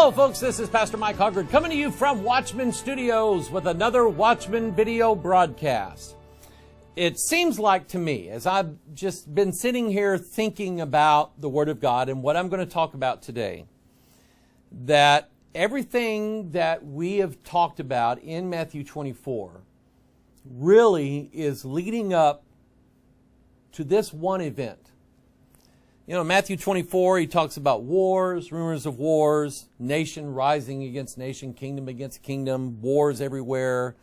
Hello, folks. This is Pastor Mike Hoggard coming to you from Watchman Studios with another Watchman video broadcast. It seems like to me, as I've just been sitting here thinking about the Word of God and what I'm going to talk about today, that everything that we have talked about in Matthew 24 really is leading up to this one event. You know, Matthew 24, he talks about wars, rumors of wars, nation rising against nation, kingdom against kingdom, wars everywhere.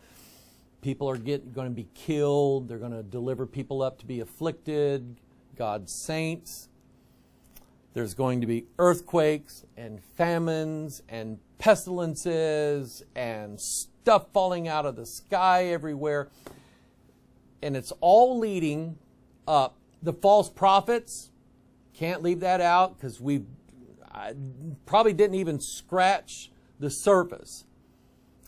People are get, going to be killed. They're going to deliver people up to be afflicted. God's saints. There's going to be earthquakes and famines and pestilences and stuff falling out of the sky everywhere. And it's all leading up. The false prophets, can't leave that out because we probably didn't even scratch the surface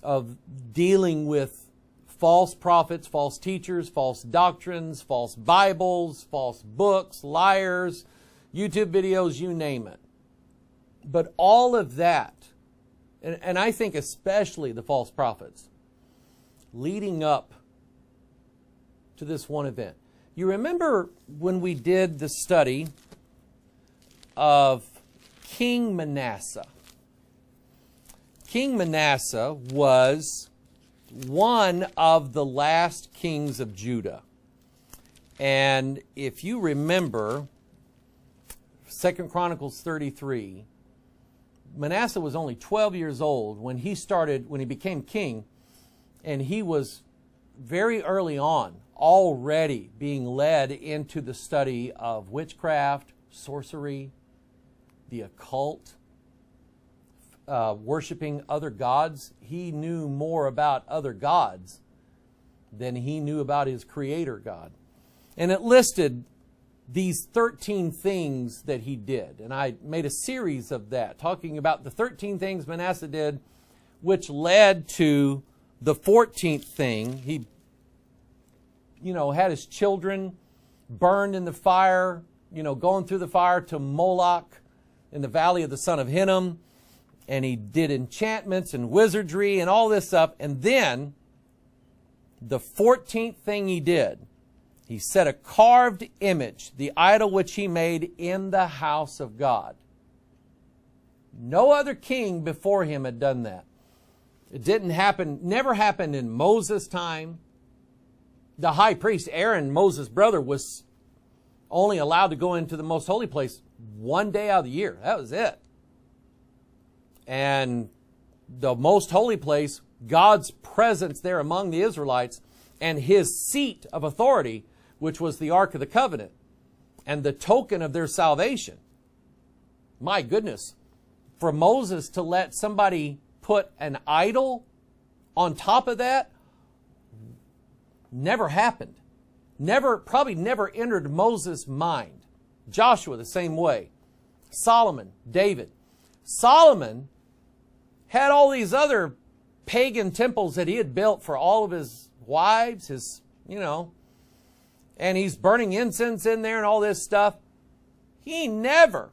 of dealing with false prophets, false teachers, false doctrines, false Bibles, false books, liars, YouTube videos, you name it. But all of that, and, and I think especially the false prophets, leading up to this one event. You remember when we did the study of King Manasseh? King Manasseh was one of the last kings of Judah. And if you remember, Second Chronicles 33, Manasseh was only 12 years old when he started, when he became king, and he was very early on already being led into the study of witchcraft, sorcery, the occult, uh, worshiping other gods. He knew more about other gods than he knew about his creator God. And it listed these 13 things that he did. And I made a series of that, talking about the 13 things Manasseh did, which led to the 14th thing. He, you know, had his children burned in the fire, you know, going through the fire to Moloch in the valley of the son of Hinnom. And he did enchantments and wizardry and all this stuff. And then the 14th thing he did he set a carved image, the idol which he made in the house of God. No other king before him had done that. It didn't happen, never happened in Moses' time. The high priest, Aaron, Moses' brother, was only allowed to go into the most holy place one day out of the year. That was it. And the most holy place, God's presence there among the Israelites, and his seat of authority which was the Ark of the Covenant and the token of their salvation. My goodness, for Moses to let somebody put an idol on top of that never happened. Never, probably never entered Moses' mind. Joshua, the same way. Solomon, David. Solomon had all these other pagan temples that he had built for all of his wives, his, you know, and he's burning incense in there and all this stuff. He never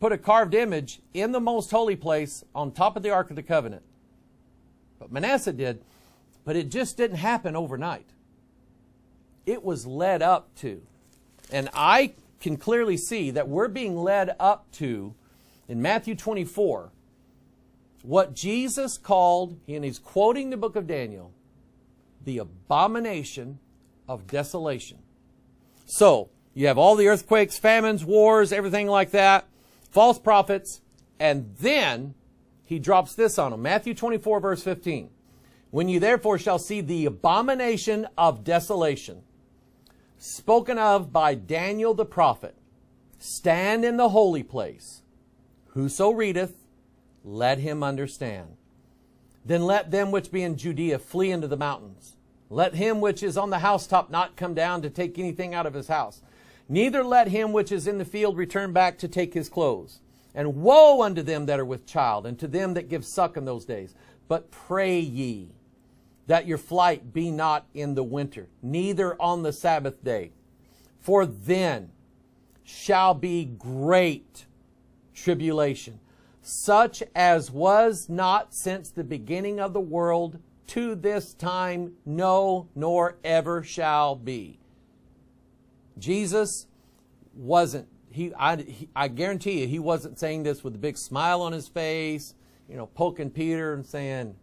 put a carved image in the most holy place on top of the Ark of the Covenant. But Manasseh did, but it just didn't happen overnight. It was led up to. And I can clearly see that we're being led up to, in Matthew 24, what Jesus called, and he's quoting the book of Daniel, the abomination of desolation. So, you have all the earthquakes, famines, wars, everything like that, false prophets, and then he drops this on them. Matthew 24, verse 15. When you therefore shall see the abomination of desolation, spoken of by Daniel the prophet, stand in the holy place. Whoso readeth, let him understand. Then let them which be in Judea flee into the mountains. Let him which is on the housetop not come down to take anything out of his house. Neither let him which is in the field return back to take his clothes. And woe unto them that are with child, and to them that give suck in those days. But pray ye that your flight be not in the winter, neither on the Sabbath day. For then shall be great tribulation, such as was not since the beginning of the world to this time, no, nor ever shall be. Jesus wasn't, he I, he, I guarantee you, he wasn't saying this with a big smile on his face, you know, poking Peter and saying,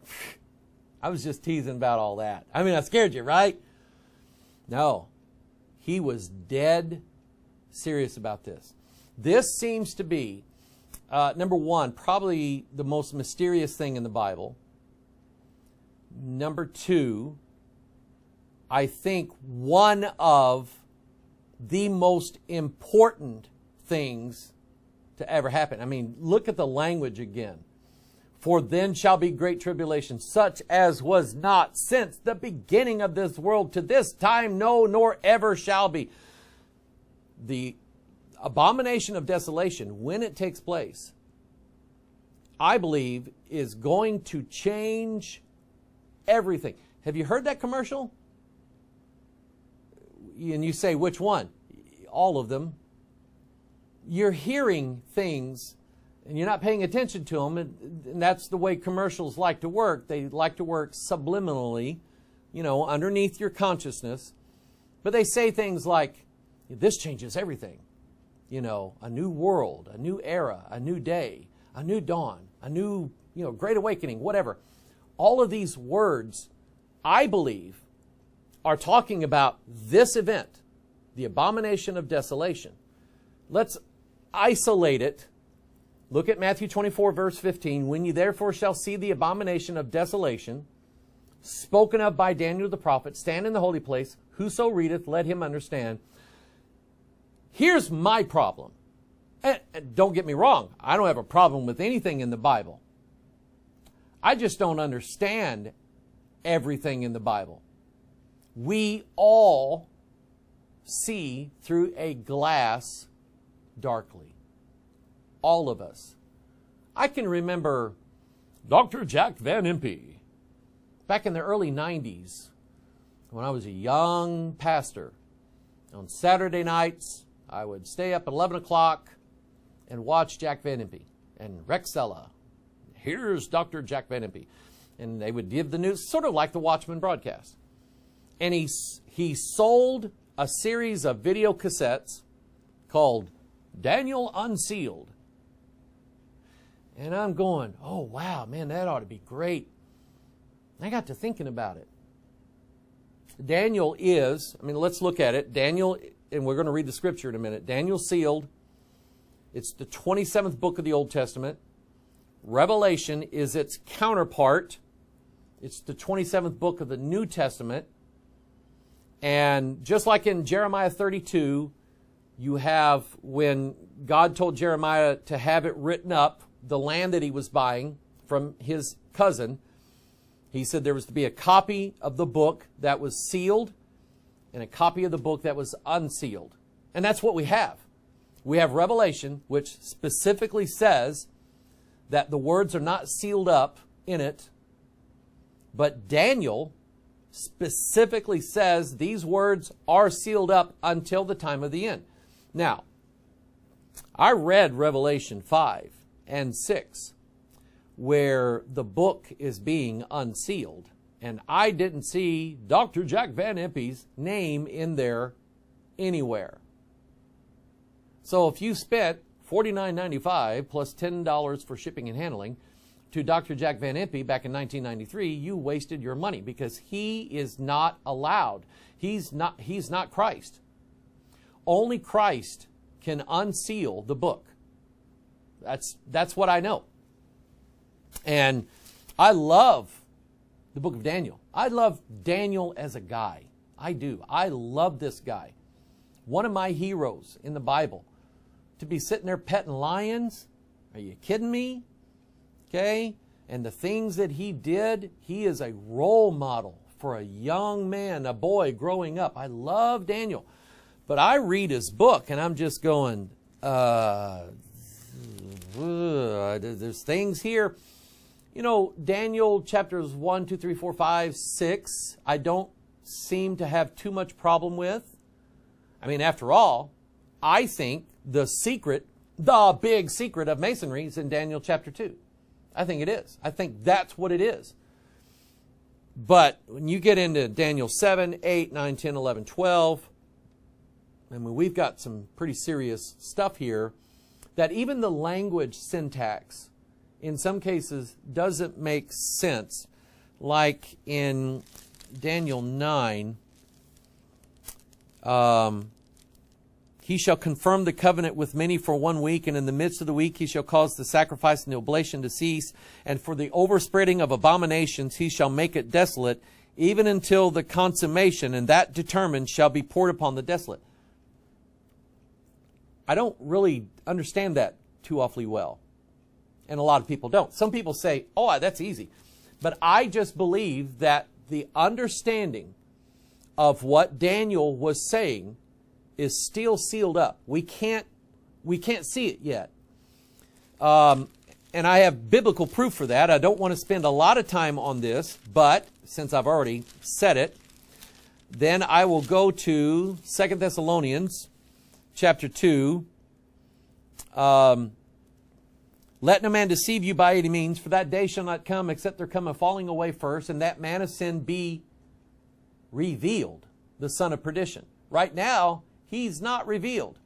I was just teasing about all that. I mean, I scared you, right? No. He was dead serious about this. This seems to be, uh, number one, probably the most mysterious thing in the Bible. Number two, I think one of the most important things to ever happen. I mean, look at the language again. For then shall be great tribulation, such as was not since the beginning of this world to this time, no, nor ever shall be. The abomination of desolation, when it takes place, I believe is going to change everything. Have you heard that commercial? And you say, which one? All of them. You're hearing things and you're not paying attention to them, and that's the way commercials like to work. They like to work subliminally, you know, underneath your consciousness. But they say things like, this changes everything. You know, a new world, a new era, a new day, a new dawn, a new, you know, great awakening, whatever. All of these words, I believe, are talking about this event, the abomination of desolation. Let's isolate it Look at Matthew 24, verse 15. When you therefore shall see the abomination of desolation, spoken of by Daniel the prophet, stand in the holy place. Whoso readeth, let him understand. Here's my problem. And don't get me wrong, I don't have a problem with anything in the Bible. I just don't understand everything in the Bible. We all see through a glass darkly all of us. I can remember Dr. Jack Van Impe back in the early 90s when I was a young pastor. On Saturday nights, I would stay up at 11 o'clock and watch Jack Van Impe and Rexella. Here's Dr. Jack Van Impe. And they would give the news, sort of like the Watchman broadcast. And he, he sold a series of video cassettes called Daniel Unsealed. And I'm going, oh, wow, man, that ought to be great. I got to thinking about it. Daniel is, I mean, let's look at it. Daniel, and we're going to read the scripture in a minute. Daniel sealed. It's the 27th book of the Old Testament. Revelation is its counterpart. It's the 27th book of the New Testament. And just like in Jeremiah 32, you have when God told Jeremiah to have it written up the land that he was buying from his cousin, he said there was to be a copy of the book that was sealed and a copy of the book that was unsealed. And that's what we have. We have Revelation, which specifically says that the words are not sealed up in it, but Daniel specifically says these words are sealed up until the time of the end. Now, I read Revelation 5 and 6, where the book is being unsealed. And I didn't see Dr. Jack Van Impe's name in there anywhere. So if you spent $49.95 plus $10 for shipping and handling to Dr. Jack Van Impe back in 1993, you wasted your money because he is not allowed. He's not, he's not Christ. Only Christ can unseal the book. That's, that's what I know. And I love the book of Daniel. I love Daniel as a guy. I do. I love this guy. One of my heroes in the Bible. To be sitting there petting lions? Are you kidding me? Okay? And the things that he did, he is a role model for a young man, a boy growing up. I love Daniel. But I read his book and I'm just going, uh, Uh, there's things here. You know, Daniel chapters 1, 2, 3, 4, 5, 6, I don't seem to have too much problem with. I mean, after all, I think the secret the big secret of masonry is in Daniel chapter 2. I think it is. I think that's what it is. But when you get into Daniel 7, 8, 9, 10, 11, 12, I mean, we've got some pretty serious stuff here that even the language syntax in some cases doesn't make sense. Like in Daniel 9, um, he shall confirm the covenant with many for one week, and in the midst of the week he shall cause the sacrifice and the oblation to cease, and for the overspreading of abominations he shall make it desolate, even until the consummation, and that determined shall be poured upon the desolate. I don't really understand that too awfully well. And a lot of people don't. Some people say, oh, that's easy. But I just believe that the understanding of what Daniel was saying is still sealed up. We can't, we can't see it yet. Um, and I have biblical proof for that. I don't want to spend a lot of time on this, but since I've already said it, then I will go to Second Thessalonians chapter 2. Um, let no man deceive you by any means, for that day shall not come except there come a falling away first, and that man of sin be revealed, the son of perdition. Right now, He's not revealed.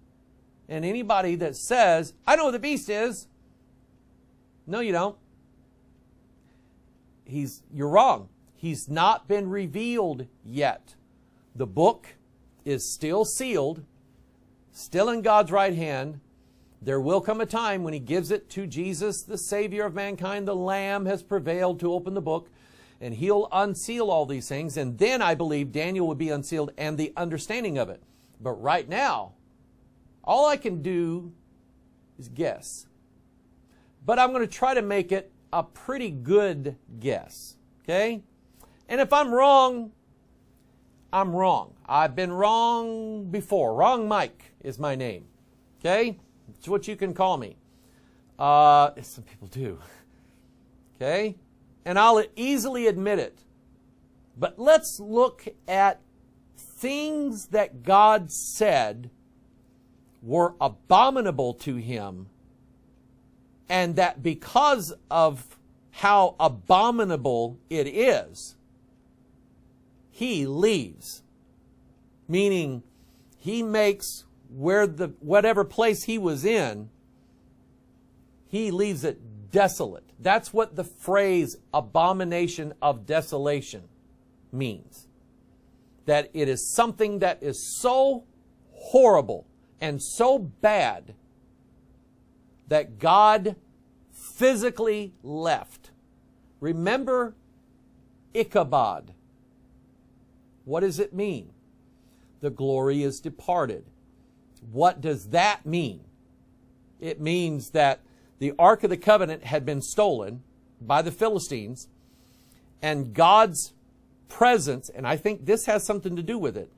And anybody that says, I know who the beast is, no, you don't. He's, you're wrong. He's not been revealed yet. The book is still sealed, still in God's right hand. There will come a time when He gives it to Jesus, the Savior of mankind. The Lamb has prevailed to open the book, and He'll unseal all these things. And then I believe Daniel will be unsealed and the understanding of it. But right now, all I can do is guess. But I'm going to try to make it a pretty good guess. Okay? And if I'm wrong, I'm wrong. I've been wrong before. Wrong Mike is my name. Okay? It's what you can call me. Uh, some people do. Okay? And I'll easily admit it. But let's look at things that God said were abominable to him, and that because of how abominable it is, he leaves. Meaning, he makes where the whatever place he was in, he leaves it desolate. That's what the phrase abomination of desolation means that it is something that is so horrible and so bad that God physically left. Remember Ichabod. What does it mean? The glory is departed. What does that mean? It means that the Ark of the Covenant had been stolen by the Philistines, and God's presence, and I think this has something to do with it,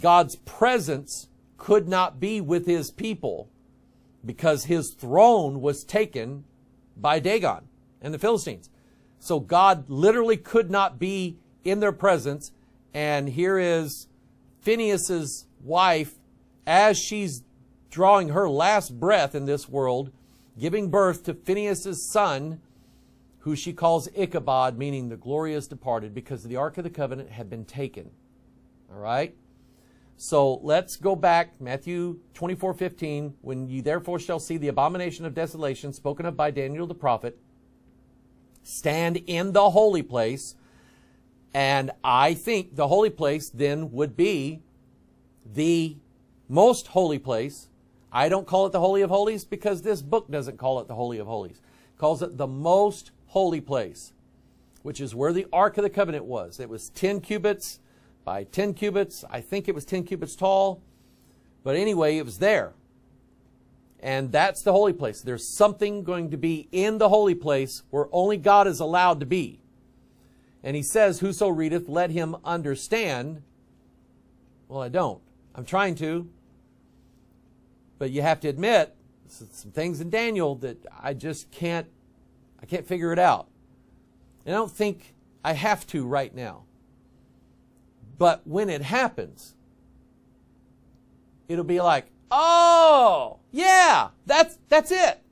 God's presence could not be with his people because his throne was taken by Dagon and the Philistines. So God literally could not be in their presence. And here is Phineas's wife as she's drawing her last breath in this world, giving birth to Phineas's son, who she calls Ichabod, meaning the glorious departed, because the Ark of the Covenant had been taken. All right? So let's go back, Matthew 24, 15. When you therefore shall see the abomination of desolation spoken of by Daniel the prophet, stand in the holy place. And I think the holy place then would be the most holy place. I don't call it the Holy of Holies because this book doesn't call it the Holy of Holies. It calls it the most holy place, which is where the Ark of the Covenant was. It was 10 cubits by 10 cubits. I think it was 10 cubits tall. But anyway, it was there. And that's the holy place. There's something going to be in the holy place where only God is allowed to be. And he says, Whoso readeth, let him understand. Well, I don't. I'm trying to. But you have to admit, some things in Daniel that I just can't I can't figure it out. And I don't think I have to right now. But when it happens, it'll be like, Oh, yeah, that's, that's it.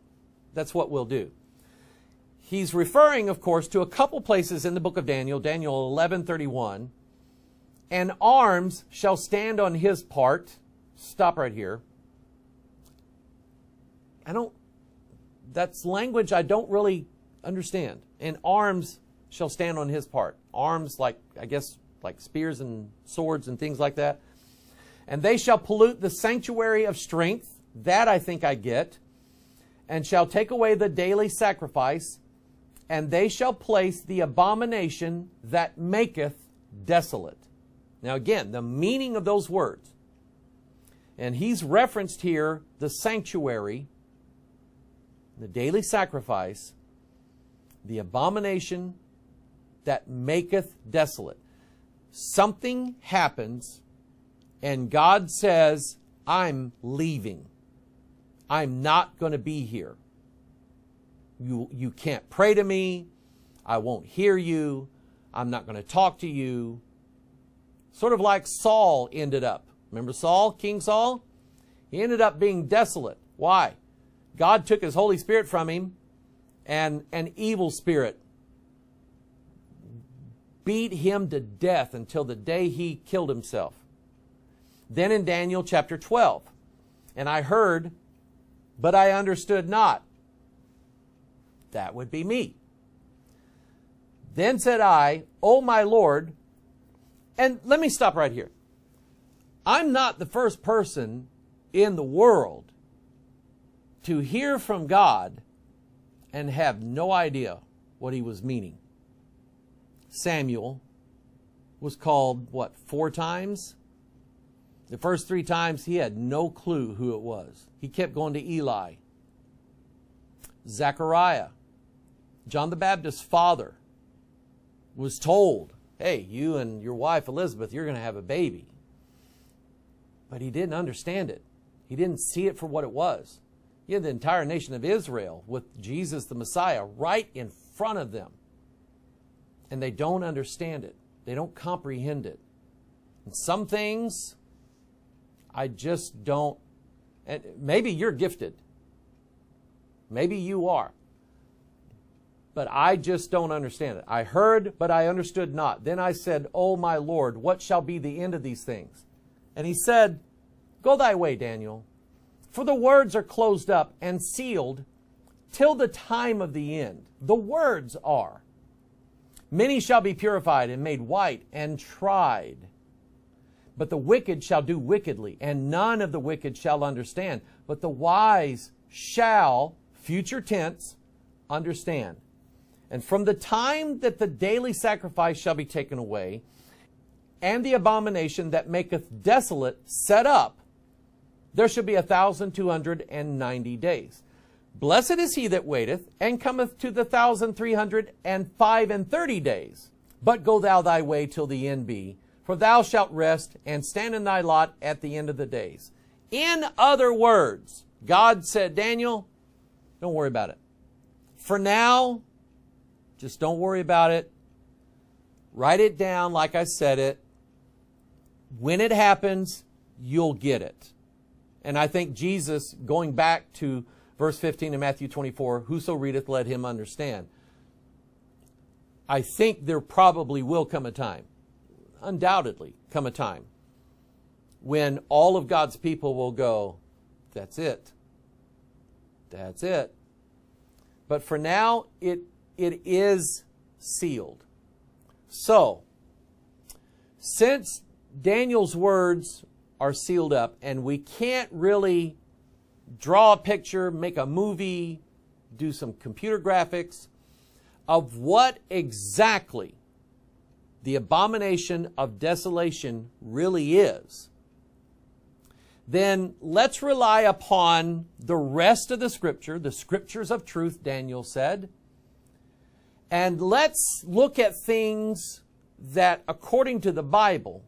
That's what we'll do. He's referring, of course, to a couple places in the book of Daniel, Daniel 11:31. And arms shall stand on his part. Stop right here. I don't that's language I don't really understand. And arms shall stand on his part. Arms like I guess like spears and swords and things like that. And they shall pollute the sanctuary of strength. That I think I get. And shall take away the daily sacrifice. And they shall place the abomination that maketh desolate. Now, again, the meaning of those words. And he's referenced here the sanctuary, the daily sacrifice, the abomination that maketh desolate. Something happens and God says, I'm leaving. I'm not going to be here. You, you can't pray to me. I won't hear you. I'm not going to talk to you. Sort of like Saul ended up. Remember Saul, King Saul? He ended up being desolate. Why? God took his Holy Spirit from him, and an evil spirit beat him to death until the day he killed himself. Then in Daniel chapter 12, and I heard, but I understood not. That would be me. Then said I, O my Lord, and let me stop right here. I'm not the first person in the world to hear from God and have no idea what he was meaning. Samuel was called, what, four times? The first three times, he had no clue who it was. He kept going to Eli. Zechariah, John the Baptist's father, was told, hey, you and your wife Elizabeth, you're going to have a baby. But he didn't understand it. He didn't see it for what it was. You had the entire nation of Israel with Jesus the Messiah right in front of them. And they don't understand it. They don't comprehend it. And some things I just don't. And maybe you're gifted. Maybe you are. But I just don't understand it. I heard, but I understood not. Then I said, O my Lord, what shall be the end of these things? And he said, Go thy way, Daniel, for the words are closed up and sealed till the time of the end. The words are. Many shall be purified and made white and tried. But the wicked shall do wickedly, and none of the wicked shall understand. But the wise shall, future tense, understand. And from the time that the daily sacrifice shall be taken away, and the abomination that maketh desolate set up, there shall be a thousand two hundred and ninety days. Blessed is he that waiteth, and cometh to the thousand three hundred and five and thirty days. But go thou thy way till the end be, for thou shalt rest and stand in thy lot at the end of the days. In other words, God said, Daniel, don't worry about it. For now, just don't worry about it. Write it down like I said it. When it happens, you'll get it. And I think Jesus, going back to verse 15 in Matthew 24, whoso readeth, let him understand. I think there probably will come a time undoubtedly come a time when all of God's people will go, that's it. That's it. But for now, it, it is sealed. So, since Daniel's words are sealed up and we can't really draw a picture, make a movie, do some computer graphics of what exactly the abomination of desolation really is, then let's rely upon the rest of the scripture, the scriptures of truth, Daniel said, and let's look at things that, according to the Bible,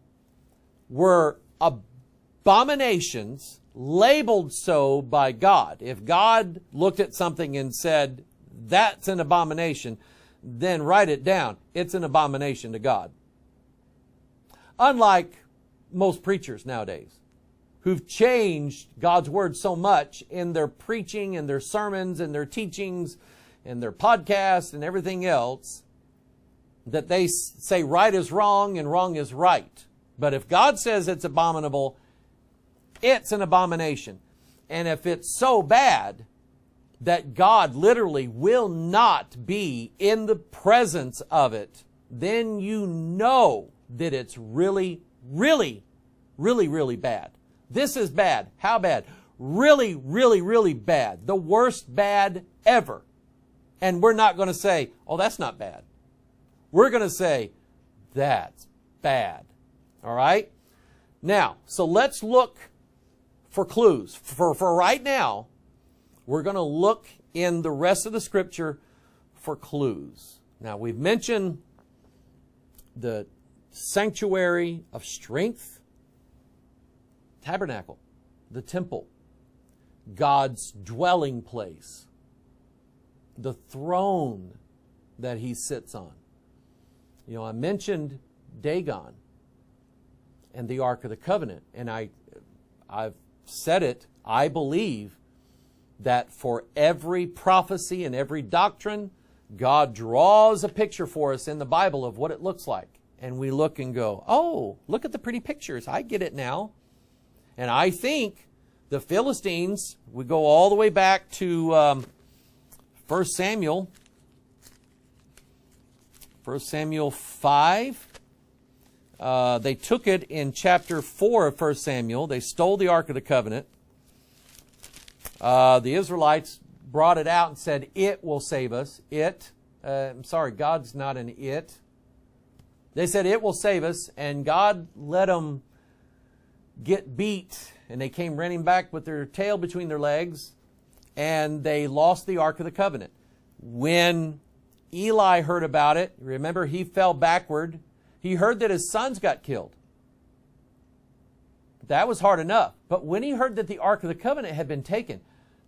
were abominations labeled so by God. If God looked at something and said, that's an abomination, then write it down. It's an abomination to God. Unlike most preachers nowadays who've changed God's word so much in their preaching and their sermons and their teachings and their podcasts and everything else that they say right is wrong and wrong is right. But if God says it's abominable, it's an abomination. And if it's so bad that God literally will not be in the presence of it, then you know that it's really, really, really, really bad. This is bad. How bad? Really, really, really bad. The worst bad ever. And we're not going to say, oh, that's not bad. We're going to say, that's bad. All right? Now, so let's look for clues. For, for right now, we're going to look in the rest of the scripture for clues. Now, we've mentioned the sanctuary of strength, tabernacle, the temple, God's dwelling place, the throne that he sits on. You know, I mentioned Dagon and the Ark of the Covenant, and I, I've said it, I believe that for every prophecy and every doctrine, God draws a picture for us in the Bible of what it looks like. And we look and go, oh, look at the pretty pictures. I get it now. And I think the Philistines, we go all the way back to um, 1 Samuel, 1 Samuel 5. Uh, they took it in chapter 4 of 1 Samuel. They stole the Ark of the Covenant. Uh, the Israelites brought it out and said, It will save us. It. Uh, I'm sorry, God's not an it. They said, It will save us. And God let them get beat. And they came running back with their tail between their legs. And they lost the Ark of the Covenant. When Eli heard about it, remember he fell backward. He heard that his sons got killed. That was hard enough. But when he heard that the Ark of the Covenant had been taken,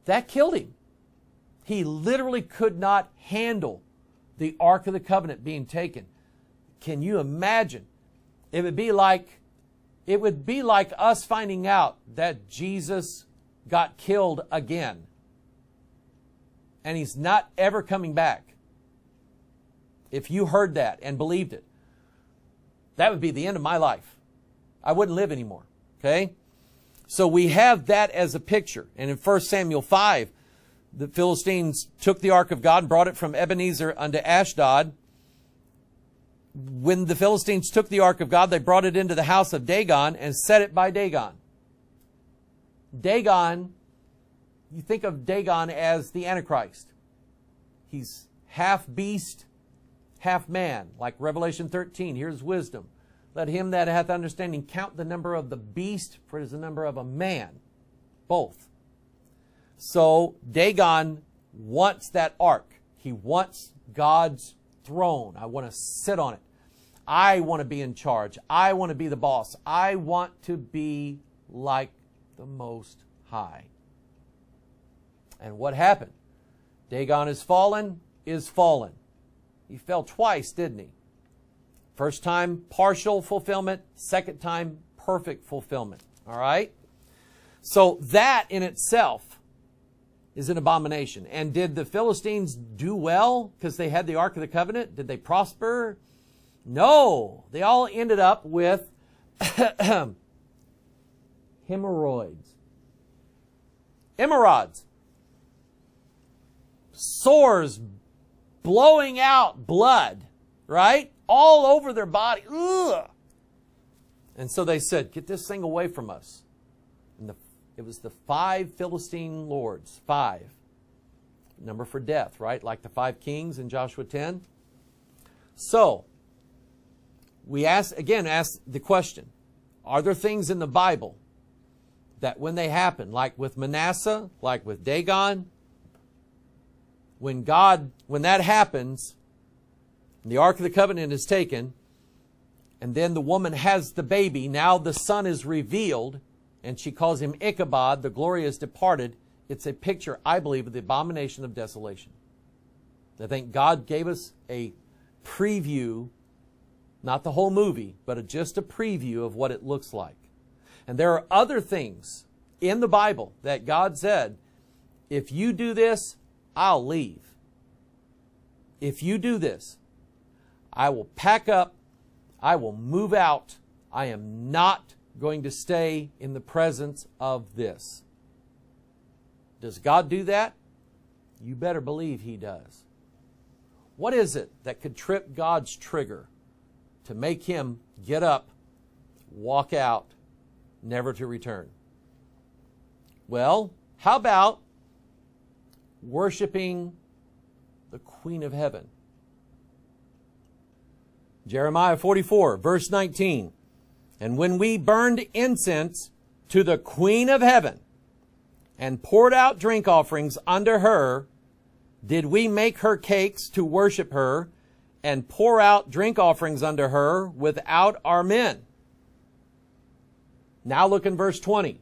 that killed him. He literally could not handle the Ark of the Covenant being taken. Can you imagine? It would be like it would be like us finding out that Jesus got killed again. And he's not ever coming back. If you heard that and believed it, that would be the end of my life. I wouldn't live anymore. Okay? So we have that as a picture. And in 1 Samuel 5, the Philistines took the ark of God and brought it from Ebenezer unto Ashdod. When the Philistines took the ark of God, they brought it into the house of Dagon and set it by Dagon. Dagon, you think of Dagon as the Antichrist. He's half beast, half man, like Revelation 13. Here's wisdom. Let him that hath understanding count the number of the beast, for it is the number of a man. Both. So Dagon wants that ark. He wants God's throne. I want to sit on it. I want to be in charge. I want to be the boss. I want to be like the Most High. And what happened? Dagon is fallen, is fallen. He fell twice, didn't he? First time, partial fulfillment. Second time, perfect fulfillment. All right? So that in itself is an abomination. And did the Philistines do well because they had the Ark of the Covenant? Did they prosper? No. They all ended up with hemorrhoids. Hemorrhoids. Sores blowing out blood, right? all over their body. Ugh. And so they said, Get this thing away from us. And the, it was the five Philistine lords, five. Number for death, right? Like the five kings in Joshua 10. So, we ask, again, ask the question Are there things in the Bible that when they happen, like with Manasseh, like with Dagon, when God, when that happens, the Ark of the Covenant is taken, and then the woman has the baby. Now the son is revealed, and she calls him Ichabod, the glory is departed. It's a picture, I believe, of the abomination of desolation. I think God gave us a preview, not the whole movie, but a, just a preview of what it looks like. And there are other things in the Bible that God said, if you do this, I'll leave. If you do this, I will pack up, I will move out. I am not going to stay in the presence of this. Does God do that? You better believe He does. What is it that could trip God's trigger to make Him get up, walk out, never to return? Well, how about worshiping the Queen of Heaven? Jeremiah 44, verse 19. And when we burned incense to the Queen of Heaven and poured out drink offerings unto her, did we make her cakes to worship her and pour out drink offerings unto her without our men? Now look in verse 20.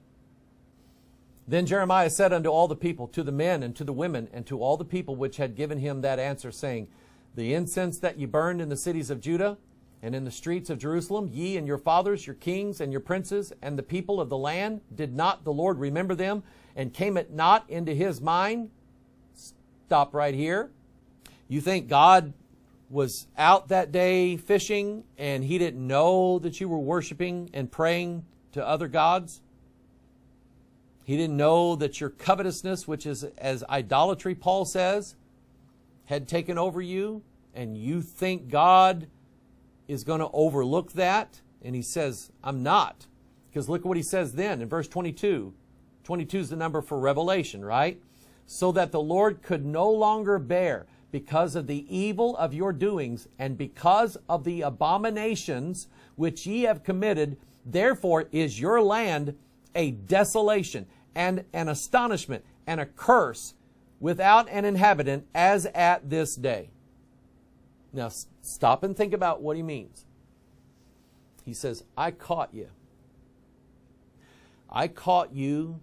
Then Jeremiah said unto all the people, to the men and to the women, and to all the people which had given him that answer, saying, The incense that ye burned in the cities of Judah and in the streets of Jerusalem, ye and your fathers, your kings and your princes, and the people of the land, did not the Lord remember them, and came it not into his mind? Stop right here. You think God was out that day fishing and he didn't know that you were worshiping and praying to other gods? He didn't know that your covetousness, which is as idolatry, Paul says, had taken over you, and you think God is going to overlook that. And he says, I'm not. Because look what he says then in verse 22. 22 is the number for revelation, right? So that the Lord could no longer bear because of the evil of your doings and because of the abominations which ye have committed. Therefore is your land a desolation and an astonishment and a curse without an inhabitant as at this day. Now, stop and think about what he means. He says, I caught you. I caught you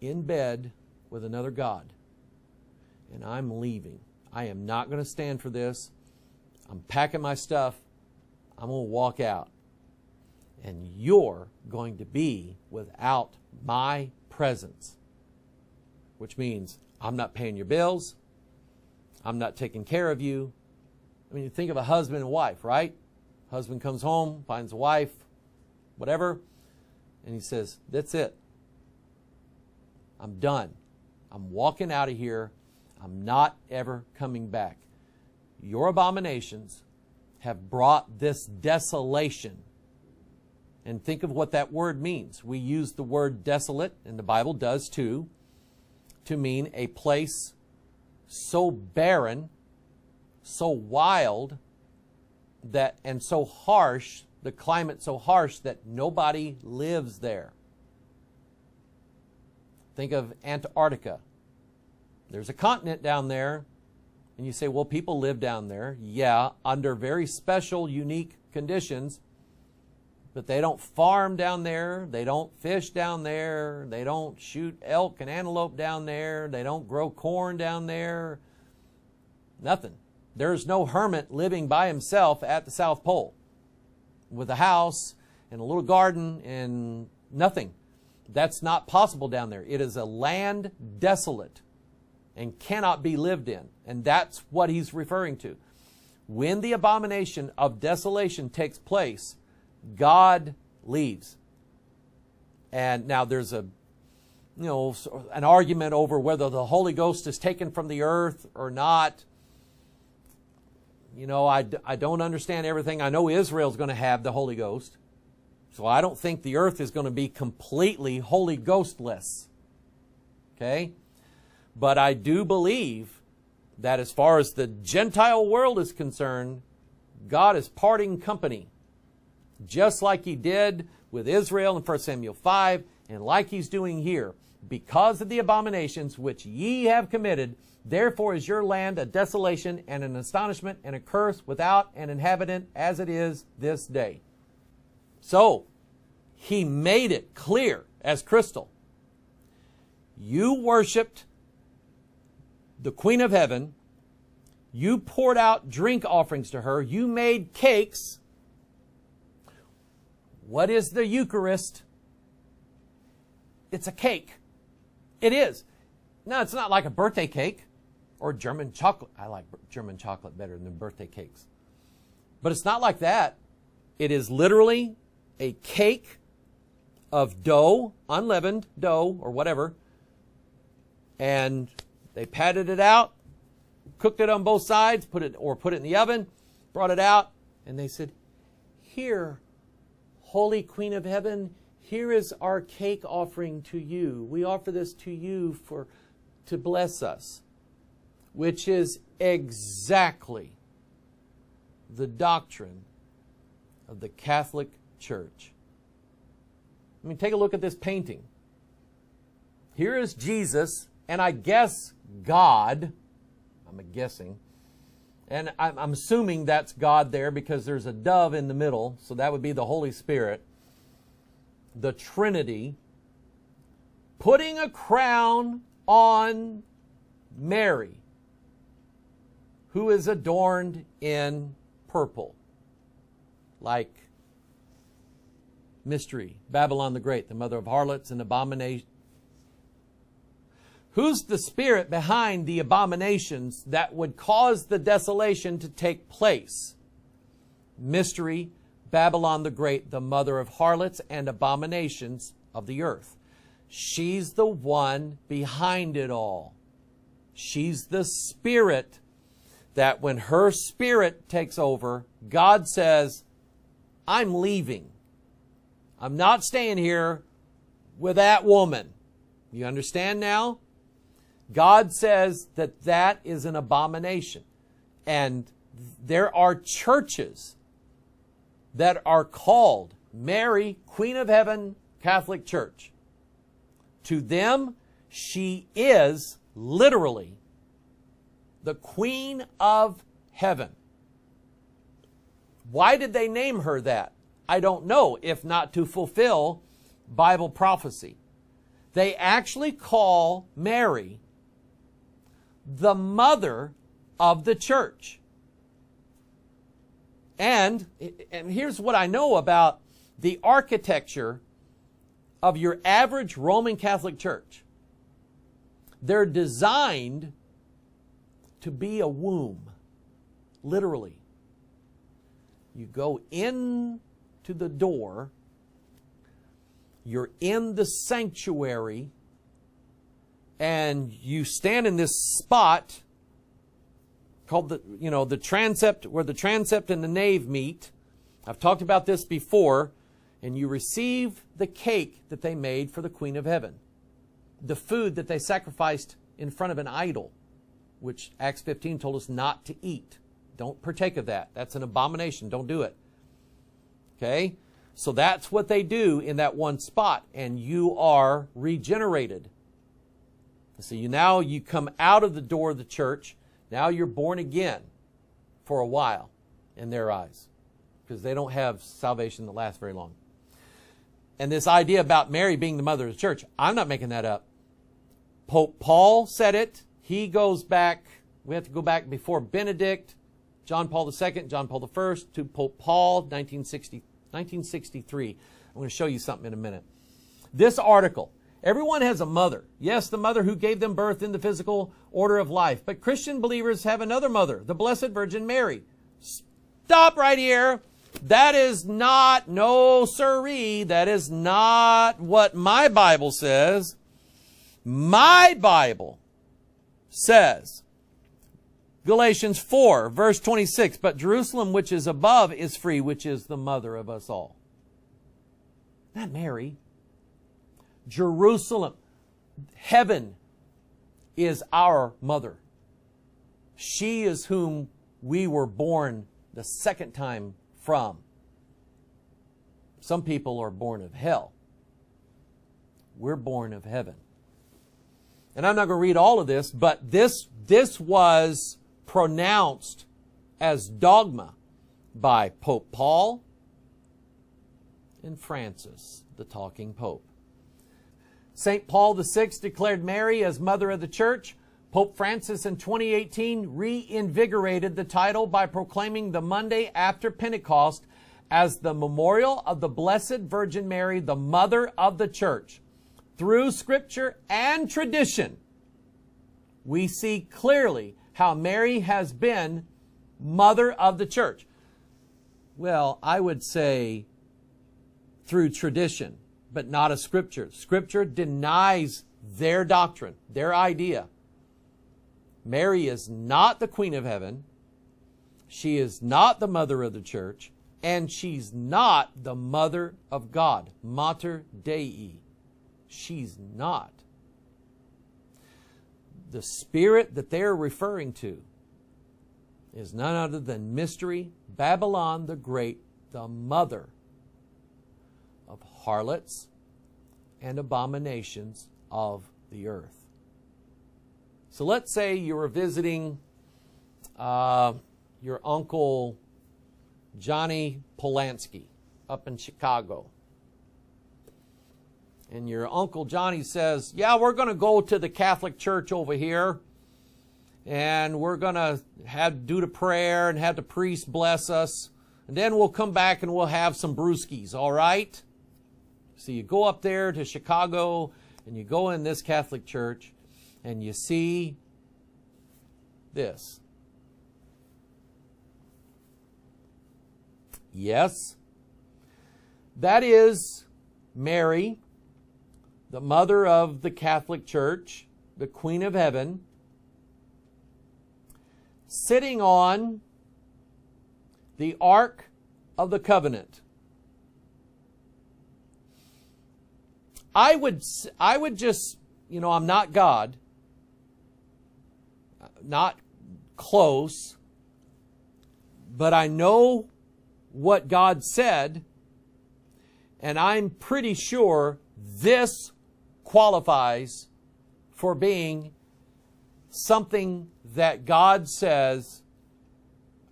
in bed with another God, and I'm leaving. I am not going to stand for this. I'm packing my stuff. I'm going to walk out. And you're going to be without my presence, which means I'm not paying your bills, I'm not taking care of you. I mean, you think of a husband and wife, right? Husband comes home, finds a wife, whatever, and he says, That's it. I'm done. I'm walking out of here. I'm not ever coming back. Your abominations have brought this desolation and think of what that word means. We use the word desolate, and the Bible does too, to mean a place so barren, so wild, that and so harsh, the climate so harsh that nobody lives there. Think of Antarctica. There's a continent down there, and you say, well, people live down there. Yeah, under very special, unique conditions but they don't farm down there. They don't fish down there. They don't shoot elk and antelope down there. They don't grow corn down there. Nothing. There's no hermit living by himself at the South Pole with a house and a little garden and nothing. That's not possible down there. It is a land desolate and cannot be lived in. And that's what he's referring to. When the abomination of desolation takes place, God leaves. And now there's a you know an argument over whether the Holy Ghost is taken from the earth or not. You know, I, I don't understand everything. I know Israel's going to have the Holy Ghost. So I don't think the earth is going to be completely Holy Ghostless. Okay? But I do believe that as far as the Gentile world is concerned, God is parting company just like he did with Israel in 1 Samuel 5, and like he's doing here. Because of the abominations which ye have committed, therefore is your land a desolation and an astonishment and a curse without an inhabitant as it is this day. So, he made it clear as crystal. You worshiped the Queen of Heaven. You poured out drink offerings to her. You made cakes what is the Eucharist? it's a cake. It is. No, it's not like a birthday cake or German chocolate. I like German chocolate better than birthday cakes. But it's not like that. It is literally a cake of dough, unleavened dough or whatever. And they patted it out, cooked it on both sides, put it or put it in the oven, brought it out, and they said, "Here, Holy Queen of Heaven, here is our cake offering to you. We offer this to you for to bless us." Which is exactly the doctrine of the Catholic Church. I mean, take a look at this painting. Here is Jesus, and I guess God. I'm guessing. And I'm assuming that's God there because there's a dove in the middle, so that would be the Holy Spirit. The Trinity putting a crown on Mary, who is adorned in purple, like mystery, Babylon the Great, the mother of harlots and abominations. Who's the spirit behind the abominations that would cause the desolation to take place? Mystery, Babylon the Great, the mother of harlots and abominations of the earth. She's the one behind it all. She's the spirit that when her spirit takes over, God says, I'm leaving. I'm not staying here with that woman. You understand now? God says that that is an abomination. And there are churches that are called Mary, Queen of Heaven Catholic Church. To them, she is literally the Queen of Heaven. Why did they name her that? I don't know, if not to fulfill Bible prophecy. They actually call Mary the mother of the church. And, and here's what I know about the architecture of your average Roman Catholic church. They're designed to be a womb, literally. You go in to the door, you're in the sanctuary, and you stand in this spot called the, you know, the transept, where the transept and the nave meet. I've talked about this before. And you receive the cake that they made for the Queen of Heaven. The food that they sacrificed in front of an idol, which Acts 15 told us not to eat. Don't partake of that. That's an abomination. Don't do it. Okay? So that's what they do in that one spot, and you are regenerated. So you now you come out of the door of the church. Now you're born again for a while in their eyes because they don't have salvation that lasts very long. And this idea about Mary being the mother of the church, I'm not making that up. Pope Paul said it. He goes back, we have to go back before Benedict, John Paul II, John Paul I, to Pope Paul, 1960, 1963. I'm going to show you something in a minute. This article, Everyone has a mother. Yes, the mother who gave them birth in the physical order of life. But Christian believers have another mother, the Blessed Virgin Mary. Stop right here. That is not, no siree, that is not what my Bible says. My Bible says, Galatians 4, verse 26, but Jerusalem which is above is free, which is the mother of us all. Not Mary. Jerusalem, heaven is our mother. She is whom we were born the second time from. Some people are born of hell. We're born of heaven. And I'm not going to read all of this, but this, this was pronounced as dogma by Pope Paul and Francis, the talking Pope. St. Paul VI declared Mary as Mother of the Church. Pope Francis in 2018 reinvigorated the title by proclaiming the Monday after Pentecost as the memorial of the Blessed Virgin Mary, the Mother of the Church. through Scripture and tradition, we see clearly how Mary has been mother of the church. Well, I would say through tradition, but not a scripture. Scripture denies their doctrine, their idea. Mary is not the queen of heaven. She is not the mother of the church. And she's not the mother of God. Mater Dei. She's not. The spirit that they're referring to is none other than mystery, Babylon the Great, the mother harlots and abominations of the earth. So let's say you were visiting uh, your uncle Johnny Polanski up in Chicago. And your uncle Johnny says, Yeah, we're going to go to the Catholic Church over here and we're going to have do the prayer and have the priest bless us. And then we'll come back and we'll have some brewskis, all right? So you go up there to Chicago and you go in this Catholic church and you see this. Yes, that is Mary, the mother of the Catholic Church, the Queen of Heaven sitting on the Ark of the Covenant. I would, I would just, you know, I'm not God, not close, but I know what God said, and I'm pretty sure this qualifies for being something that God says,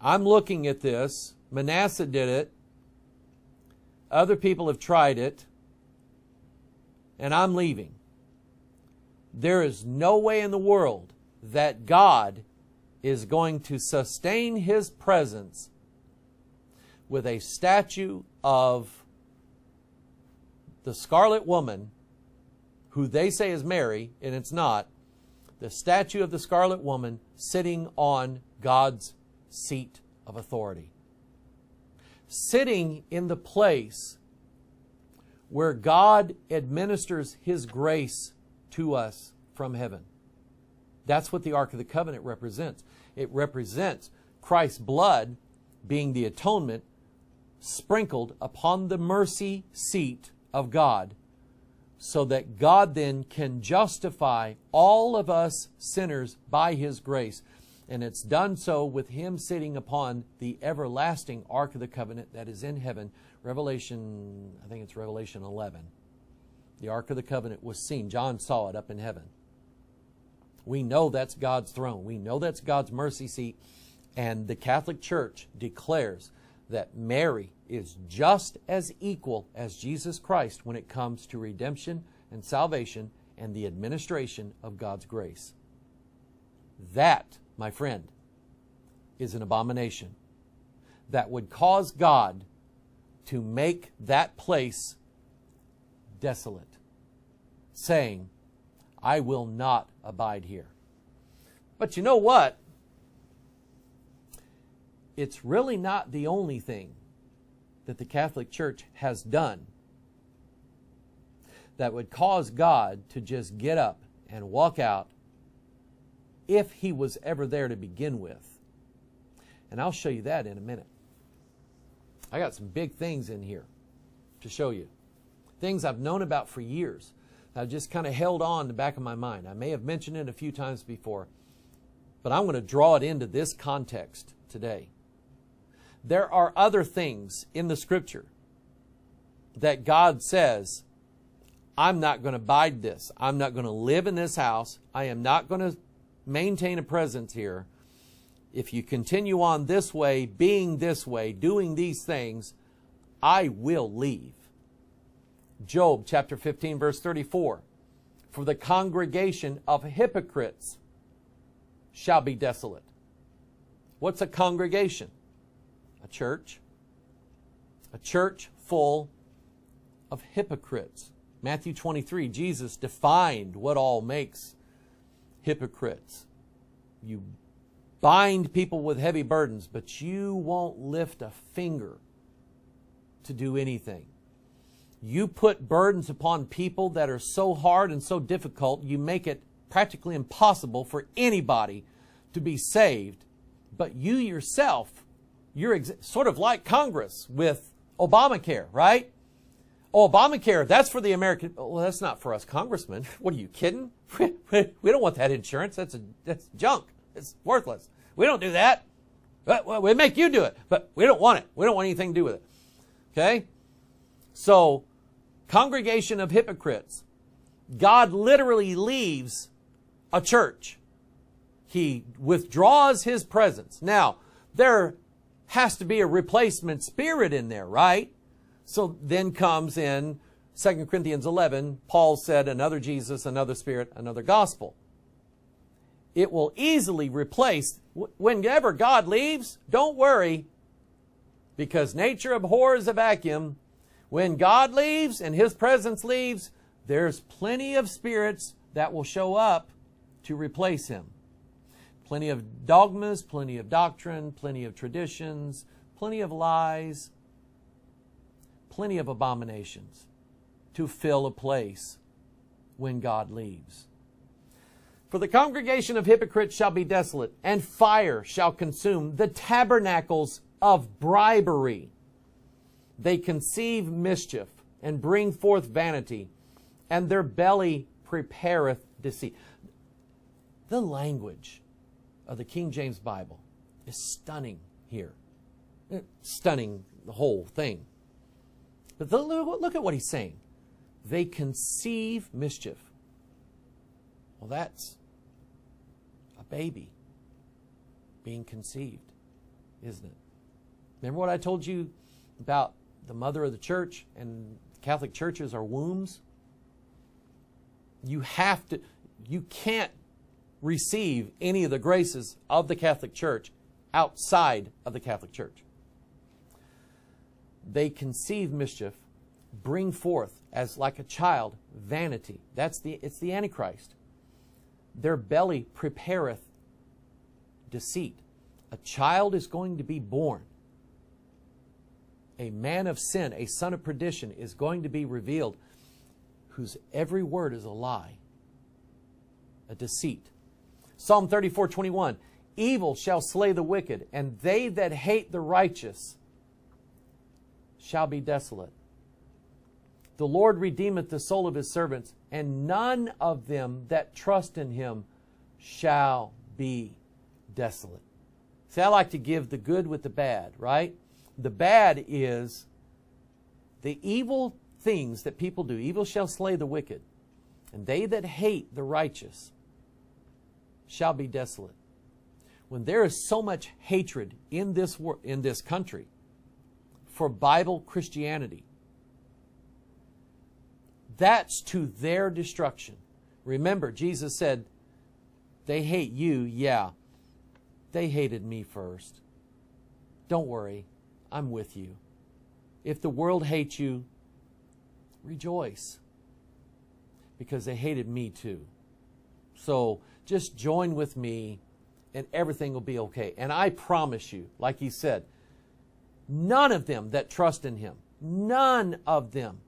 I'm looking at this. Manasseh did it. Other people have tried it. And I'm leaving. There is no way in the world that God is going to sustain his presence with a statue of the scarlet woman, who they say is Mary, and it's not, the statue of the scarlet woman sitting on God's seat of authority. Sitting in the place where God administers His grace to us from heaven. That's what the Ark of the Covenant represents. It represents Christ's blood being the atonement sprinkled upon the mercy seat of God so that God then can justify all of us sinners by His grace. And it's done so with Him sitting upon the everlasting Ark of the Covenant that is in heaven. Revelation, I think it's Revelation 11. The Ark of the Covenant was seen. John saw it up in heaven. We know that's God's throne. We know that's God's mercy seat. And the Catholic Church declares that Mary is just as equal as Jesus Christ when it comes to redemption and salvation and the administration of God's grace. That, my friend, is an abomination that would cause God to make that place desolate, saying, I will not abide here. But you know what? It's really not the only thing that the Catholic Church has done that would cause God to just get up and walk out if he was ever there to begin with. And I'll show you that in a minute. I got some big things in here to show you. Things I've known about for years. I've just kind of held on the back of my mind. I may have mentioned it a few times before, but I'm going to draw it into this context today. There are other things in the scripture that God says, I'm not going to abide this. I'm not going to live in this house. I am not going to maintain a presence here. If you continue on this way, being this way, doing these things, I will leave. Job chapter 15, verse 34. For the congregation of hypocrites shall be desolate. What's a congregation? a church, a church full of hypocrites. Matthew 23, Jesus defined what all makes hypocrites. You bind people with heavy burdens, but you won't lift a finger to do anything. You put burdens upon people that are so hard and so difficult, you make it practically impossible for anybody to be saved. But you yourself, you're sort of like Congress with Obamacare, right? Oh, Obamacare, that's for the American. Well, that's not for us congressmen. What are you kidding? we don't want that insurance. That's, a, that's junk. It's worthless. We don't do that. Well, we make you do it, but we don't want it. We don't want anything to do with it. Okay? So, congregation of hypocrites. God literally leaves a church. He withdraws his presence. Now, there has to be a replacement spirit in there, right? So then comes in 2 Corinthians 11, Paul said, another Jesus, another spirit, another gospel. It will easily replace, whenever God leaves, don't worry, because nature abhors a vacuum. When God leaves and His presence leaves, there's plenty of spirits that will show up to replace Him. Plenty of dogmas, plenty of doctrine, plenty of traditions, plenty of lies, plenty of abominations to fill a place when God leaves. For the congregation of hypocrites shall be desolate, and fire shall consume the tabernacles of bribery. They conceive mischief and bring forth vanity, and their belly prepareth deceit. The language of the King James Bible is stunning here. Stunning, the whole thing. But look at what he's saying. They conceive mischief. Well, that's a baby being conceived, isn't it? Remember what I told you about the mother of the church and Catholic churches are wombs? You have to, you can't receive any of the graces of the Catholic Church outside of the Catholic Church they conceive mischief, bring forth as like a child vanity. That's the it's the antichrist. Their belly prepareth deceit. A child is going to be born. A man of sin, a son of perdition is going to be revealed whose every word is a lie, a deceit. Psalm 34 21 Evil shall slay the wicked, and they that hate the righteous shall be desolate. The Lord redeemeth the soul of his servants, and none of them that trust in him shall be desolate. See, I like to give the good with the bad, right? The bad is the evil things that people do. Evil shall slay the wicked, and they that hate the righteous shall be desolate. When there is so much hatred in this, in this country, for Bible Christianity. That's to their destruction. Remember, Jesus said, They hate you, yeah. They hated me first. Don't worry, I'm with you. If the world hates you, rejoice because they hated me too. So just join with me and everything will be okay. And I promise you, like he said, None of them that trust in him, none of them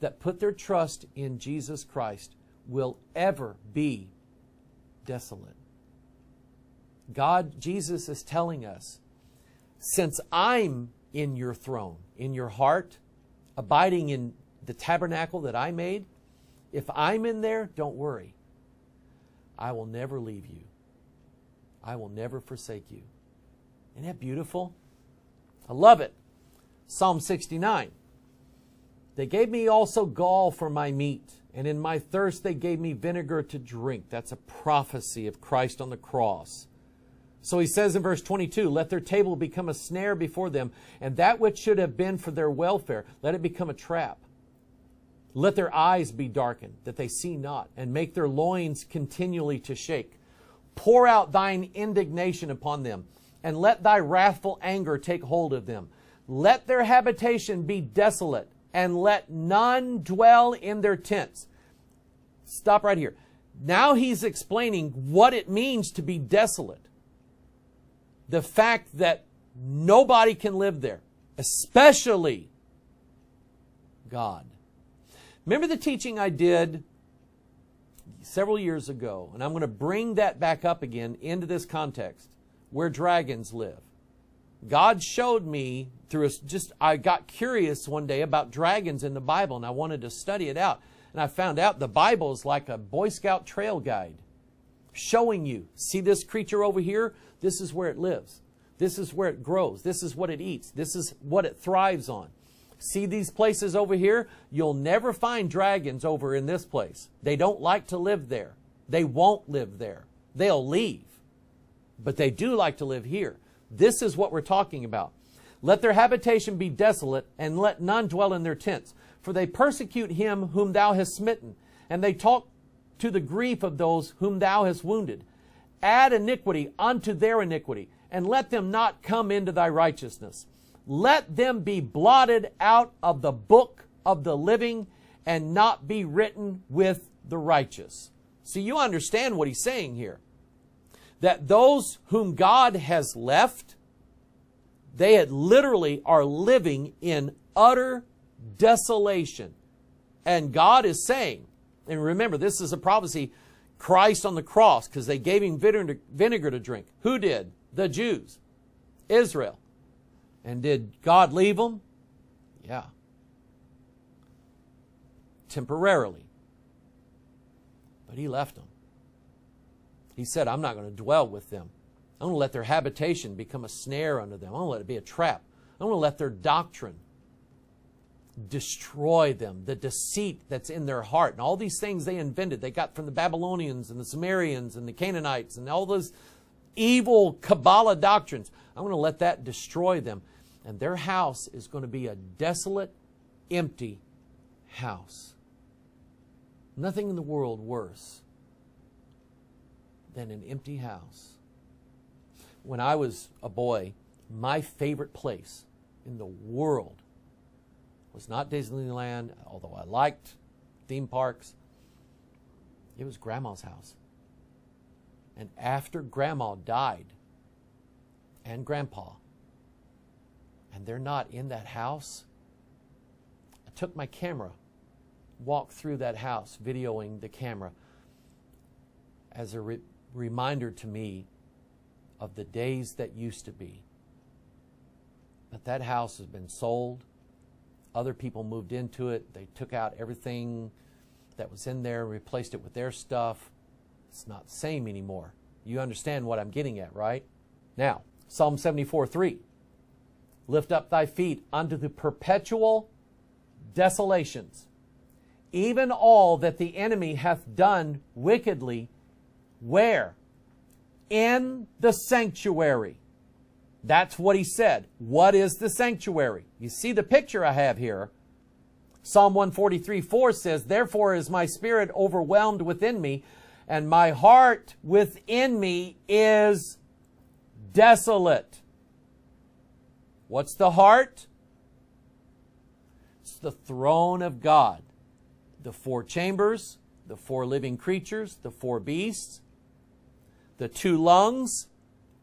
that put their trust in Jesus Christ will ever be desolate. God, Jesus is telling us, since I'm in your throne, in your heart, abiding in the tabernacle that I made, if I'm in there, don't worry. I will never leave you. I will never forsake you. Isn't that beautiful? I love it. Psalm 69. They gave me also gall for my meat, and in my thirst they gave me vinegar to drink. That's a prophecy of Christ on the cross. So he says in verse 22, Let their table become a snare before them, and that which should have been for their welfare, let it become a trap. Let their eyes be darkened, that they see not, and make their loins continually to shake. Pour out thine indignation upon them and let thy wrathful anger take hold of them. Let their habitation be desolate, and let none dwell in their tents. Stop right here. Now he's explaining what it means to be desolate. The fact that nobody can live there, especially God. Remember the teaching I did several years ago, and I'm going to bring that back up again into this context where dragons live. God showed me through a, just, I got curious one day about dragons in the Bible and I wanted to study it out. And I found out the Bible is like a Boy Scout trail guide showing you, see this creature over here? This is where it lives. This is where it grows. This is what it eats. This is what it thrives on. See these places over here? You'll never find dragons over in this place. They don't like to live there. They won't live there. They'll leave. But they do like to live here. This is what we're talking about. Let their habitation be desolate, and let none dwell in their tents. For they persecute him whom thou hast smitten, and they talk to the grief of those whom thou hast wounded. Add iniquity unto their iniquity, and let them not come into thy righteousness. Let them be blotted out of the book of the living, and not be written with the righteous. See, you understand what he's saying here. That those whom God has left, they had literally are living in utter desolation. And God is saying, and remember, this is a prophecy, Christ on the cross, because they gave him vinegar to drink. Who did? The Jews. Israel. And did God leave them? Yeah. Temporarily. But he left them. He said, I'm not going to dwell with them. I'm going to let their habitation become a snare unto them. I'm going to let it be a trap. I'm going to let their doctrine destroy them, the deceit that's in their heart, and all these things they invented, they got from the Babylonians and the Sumerians and the Canaanites and all those evil Kabbalah doctrines. I'm going to let that destroy them. And their house is going to be a desolate, empty house. Nothing in the world worse than an empty house. When I was a boy, my favorite place in the world was not Disneyland, although I liked theme parks. It was Grandma's house. And after Grandma died, and Grandpa, and they're not in that house, I took my camera, walked through that house, videoing the camera as a reminder to me of the days that used to be. But that house has been sold other people moved into it. They took out everything that was in there, replaced it with their stuff. It's not the same anymore. You understand what I'm getting at, right? Now, Psalm 74 3. Lift up thy feet unto the perpetual desolations, even all that the enemy hath done wickedly. Where? In the sanctuary. That's what he said. What is the sanctuary? You see the picture I have here. Psalm 143 4 says, Therefore is my spirit overwhelmed within me, and my heart within me is desolate. What's the heart? It's the throne of God. The four chambers, the four living creatures, the four beasts, the two lungs,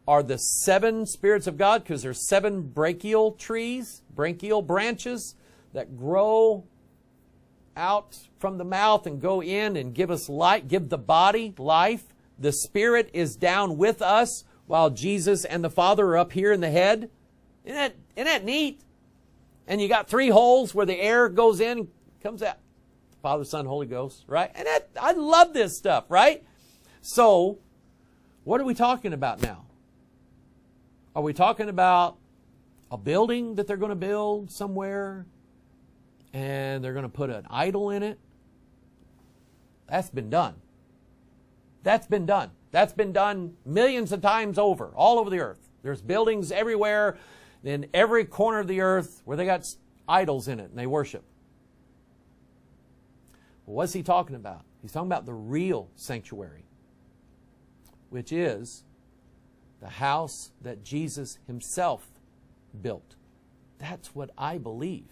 are the seven spirits of God because there's seven brachial trees, brachial branches that grow out from the mouth and go in and give us light, give the body life. The spirit is down with us while Jesus and the Father are up here in the head. Isn't that, isn't that neat? And you got three holes where the air goes in, comes out. Father, Son, Holy Ghost, right? And that, I love this stuff, right? So, what are we talking about now? Are we talking about a building that they're going to build somewhere and they're going to put an idol in it? That's been done. That's been done. That's been done millions of times over, all over the earth. There's buildings everywhere in every corner of the earth where they got idols in it and they worship. Well, what's he talking about? He's talking about the real sanctuary, which is the house that Jesus himself built. That's what I believe.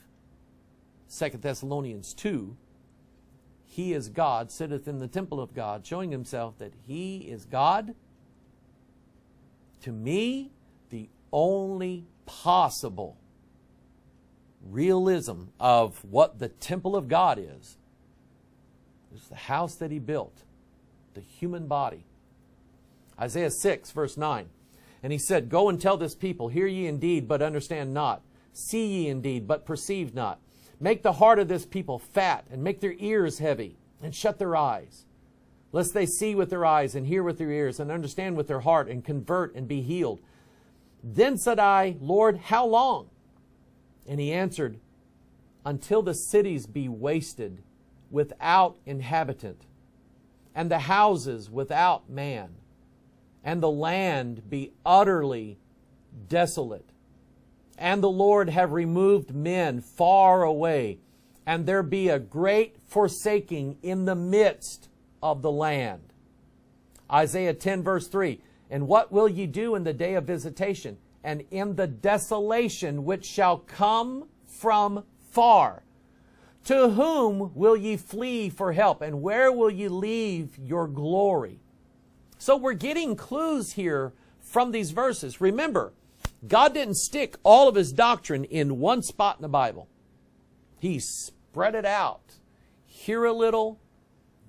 2 Thessalonians 2, he is God, sitteth in the temple of God, showing himself that he is God. To me, the only possible realism of what the temple of God is is the house that he built, the human body. Isaiah 6, verse 9. And he said, Go and tell this people, Hear ye indeed, but understand not. See ye indeed, but perceive not. Make the heart of this people fat, and make their ears heavy, and shut their eyes, lest they see with their eyes, and hear with their ears, and understand with their heart, and convert, and be healed. Then said I, Lord, how long? And he answered, Until the cities be wasted without inhabitant, and the houses without man, and the land be utterly desolate and the Lord have removed men far away, and there be a great forsaking in the midst of the land. Isaiah 10, verse 3 And what will ye do in the day of visitation, and in the desolation which shall come from far? To whom will ye flee for help, and where will ye leave your glory? So we're getting clues here from these verses. Remember, God didn't stick all of his doctrine in one spot in the Bible. He spread it out. Here a little,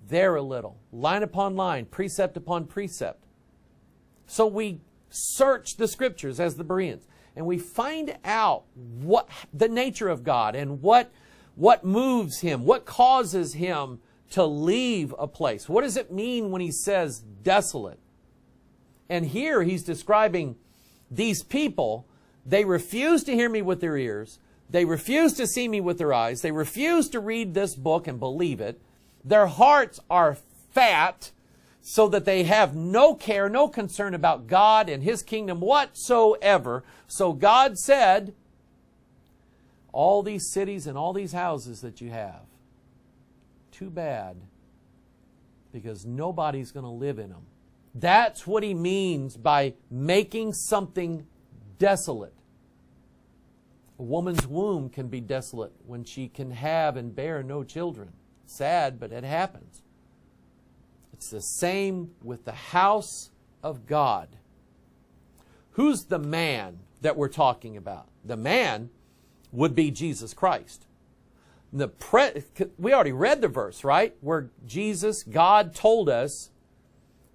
there a little, line upon line, precept upon precept. So we search the scriptures as the Bereans and we find out what the nature of God and what what moves him, what causes him to leave a place. What does it mean when he says desolate? And here he's describing these people, they refuse to hear me with their ears. They refuse to see me with their eyes. They refuse to read this book and believe it. Their hearts are fat so that they have no care, no concern about God and His kingdom whatsoever. So God said, all these cities and all these houses that you have, too bad because nobody's going to live in them. That's what he means by making something desolate. A woman's womb can be desolate when she can have and bear no children. Sad, but it happens. It's the same with the house of God. Who's the man that we're talking about? The man would be Jesus Christ. The pre- we already read the verse, right? Where Jesus, God told us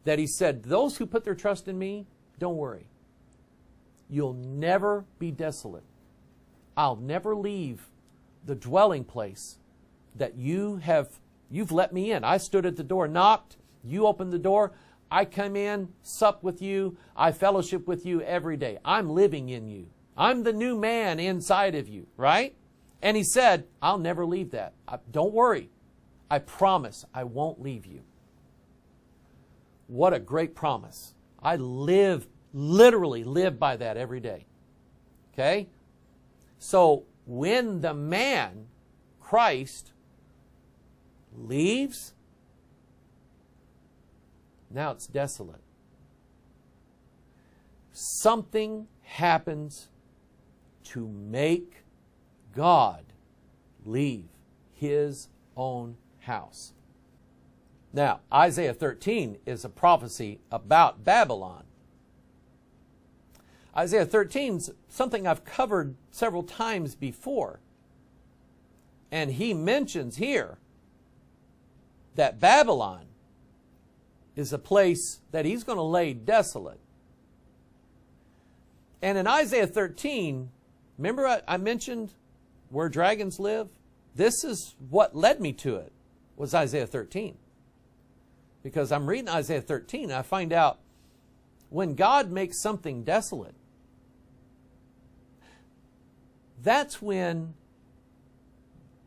that he said, Those who put their trust in me, don't worry. You'll never be desolate. I'll never leave the dwelling place that you have you've let me in. I stood at the door, knocked, you opened the door, I come in, sup with you, I fellowship with you every day. I'm living in you. I'm the new man inside of you, right? And he said, I'll never leave that. Don't worry. I promise I won't leave you. What a great promise. I live, literally live by that every day. Okay? So when the man, Christ, leaves, now it's desolate. Something happens to make God leave his own house. Now, Isaiah 13 is a prophecy about Babylon. Isaiah 13 is something I've covered several times before. And he mentions here that Babylon is a place that he's going to lay desolate. And in Isaiah 13, remember I, mentioned where dragons live? This is what led me to it, was Isaiah 13 because I'm reading Isaiah 13 I find out when God makes something desolate, that's when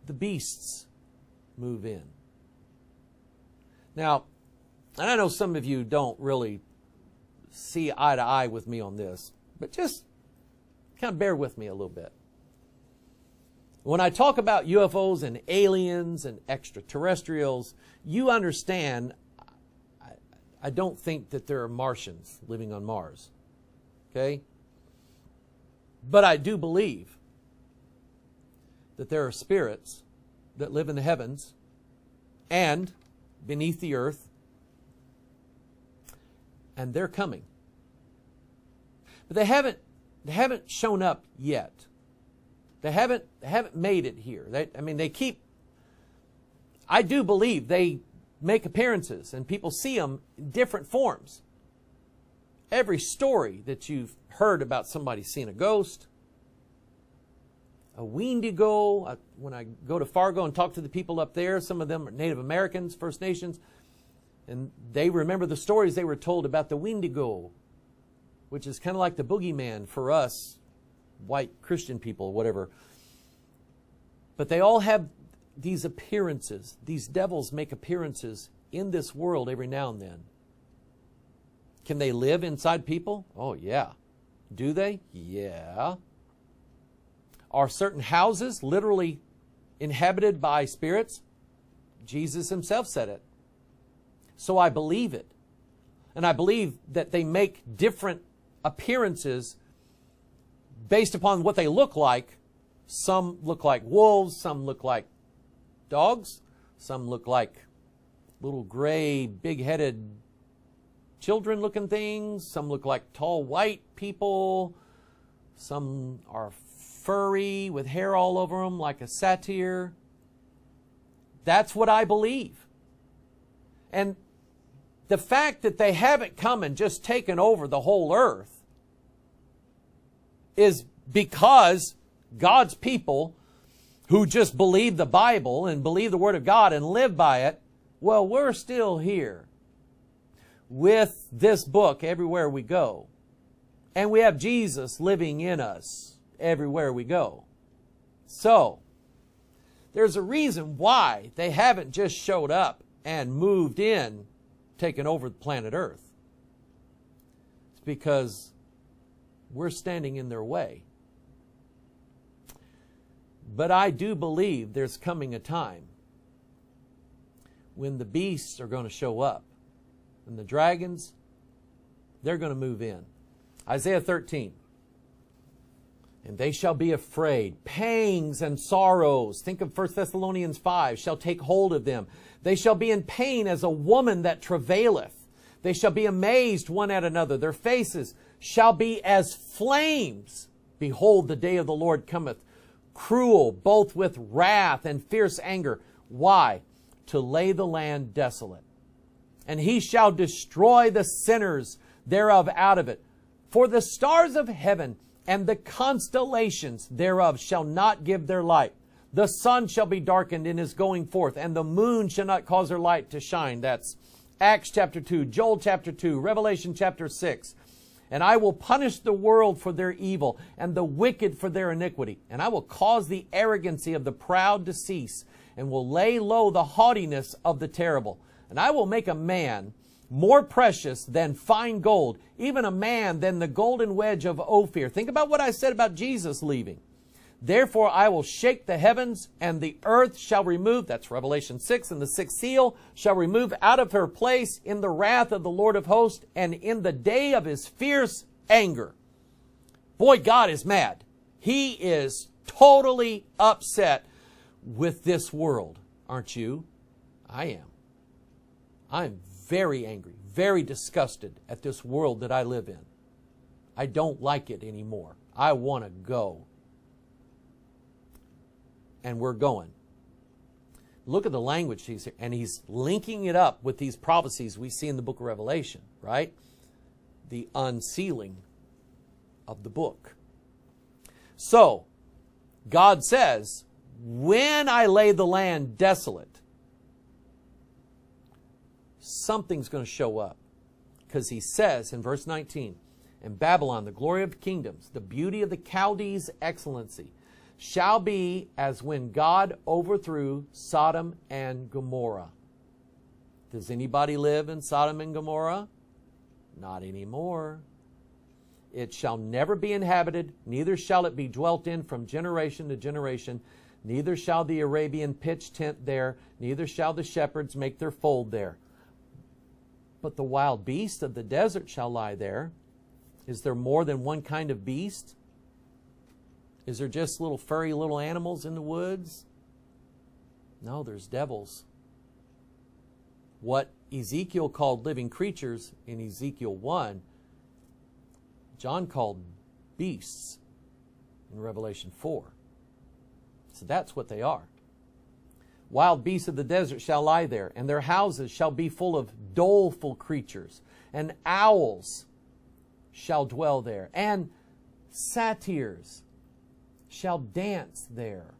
the beasts move in. Now, and I know some of you don't really see eye to eye with me on this, but just kind of bear with me a little bit. When I talk about UFOs and aliens and extraterrestrials, you understand I don't think that there are Martians living on Mars. Okay? But I do believe that there are spirits that live in the heavens and beneath the earth, and they're coming. But they haven't they haven't shown up yet. They haven't they haven't made it here. They, I mean, they keep. I do believe they make appearances, and people see them in different forms. Every story that you've heard about somebody seeing a ghost, a Wendigo. Uh, when I go to Fargo and talk to the people up there, some of them are Native Americans, First Nations, and they remember the stories they were told about the Wendigo, which is kind of like the boogeyman for us, white Christian people, whatever. But they all have these appearances. These devils make appearances in this world every now and then. Can they live inside people? Oh, yeah. Do they? Yeah. Are certain houses literally inhabited by spirits? Jesus himself said it. So I believe it. And I believe that they make different appearances based upon what they look like. Some look like wolves, some look like dogs, some look like little gray, big headed children looking things, some look like tall white people, some are furry with hair all over them like a satyr. That's what I believe. And the fact that they haven't come and just taken over the whole earth is because God's people who just believe the Bible and believe the Word of God and live by it, well, we're still here with this book everywhere we go. And we have Jesus living in us everywhere we go. So, there's a reason why they haven't just showed up and moved in, taken over the planet Earth. It's because we're standing in their way. But I do believe there's coming a time when the beasts are going to show up and the dragons, they're going to move in. Isaiah 13. And they shall be afraid. Pangs and sorrows. Think of 1 Thessalonians 5 shall take hold of them. They shall be in pain as a woman that travaileth. They shall be amazed one at another. Their faces shall be as flames. Behold, the day of the Lord cometh, cruel, both with wrath and fierce anger. Why? To lay the land desolate. And he shall destroy the sinners thereof out of it. For the stars of heaven and the constellations thereof shall not give their light. The sun shall be darkened in his going forth, and the moon shall not cause her light to shine. That's Acts chapter 2, Joel chapter 2, Revelation chapter 6. And I will punish the world for their evil, and the wicked for their iniquity. And I will cause the arrogancy of the proud to cease, and will lay low the haughtiness of the terrible. And I will make a man more precious than fine gold, even a man than the golden wedge of Ophir. Think about what I said about Jesus leaving. Therefore I will shake the heavens, and the earth shall remove, that's Revelation 6, and the sixth seal shall remove out of her place in the wrath of the Lord of hosts, and in the day of his fierce anger. Boy, God is mad. He is totally upset with this world, aren't you? I am. I'm very angry, very disgusted at this world that I live in. I don't like it anymore. I want to go. And we're going. Look at the language he's and he's linking it up with these prophecies we see in the book of Revelation, right? The unsealing of the book. So, God says, when I lay the land desolate, something's going to show up. Because he says in verse 19, in Babylon, the glory of kingdoms, the beauty of the Chaldees' excellency, shall be as when God overthrew Sodom and Gomorrah. Does anybody live in Sodom and Gomorrah? Not anymore. It shall never be inhabited, neither shall it be dwelt in from generation to generation. Neither shall the Arabian pitch tent there, neither shall the shepherds make their fold there but the wild beast of the desert shall lie there. Is there more than one kind of beast? Is there just little furry little animals in the woods? No, there's devils. What Ezekiel called living creatures in Ezekiel 1, John called beasts in Revelation 4. So that's what they are. Wild beasts of the desert shall lie there, and their houses shall be full of doleful creatures, and owls shall dwell there, and satyrs shall dance there.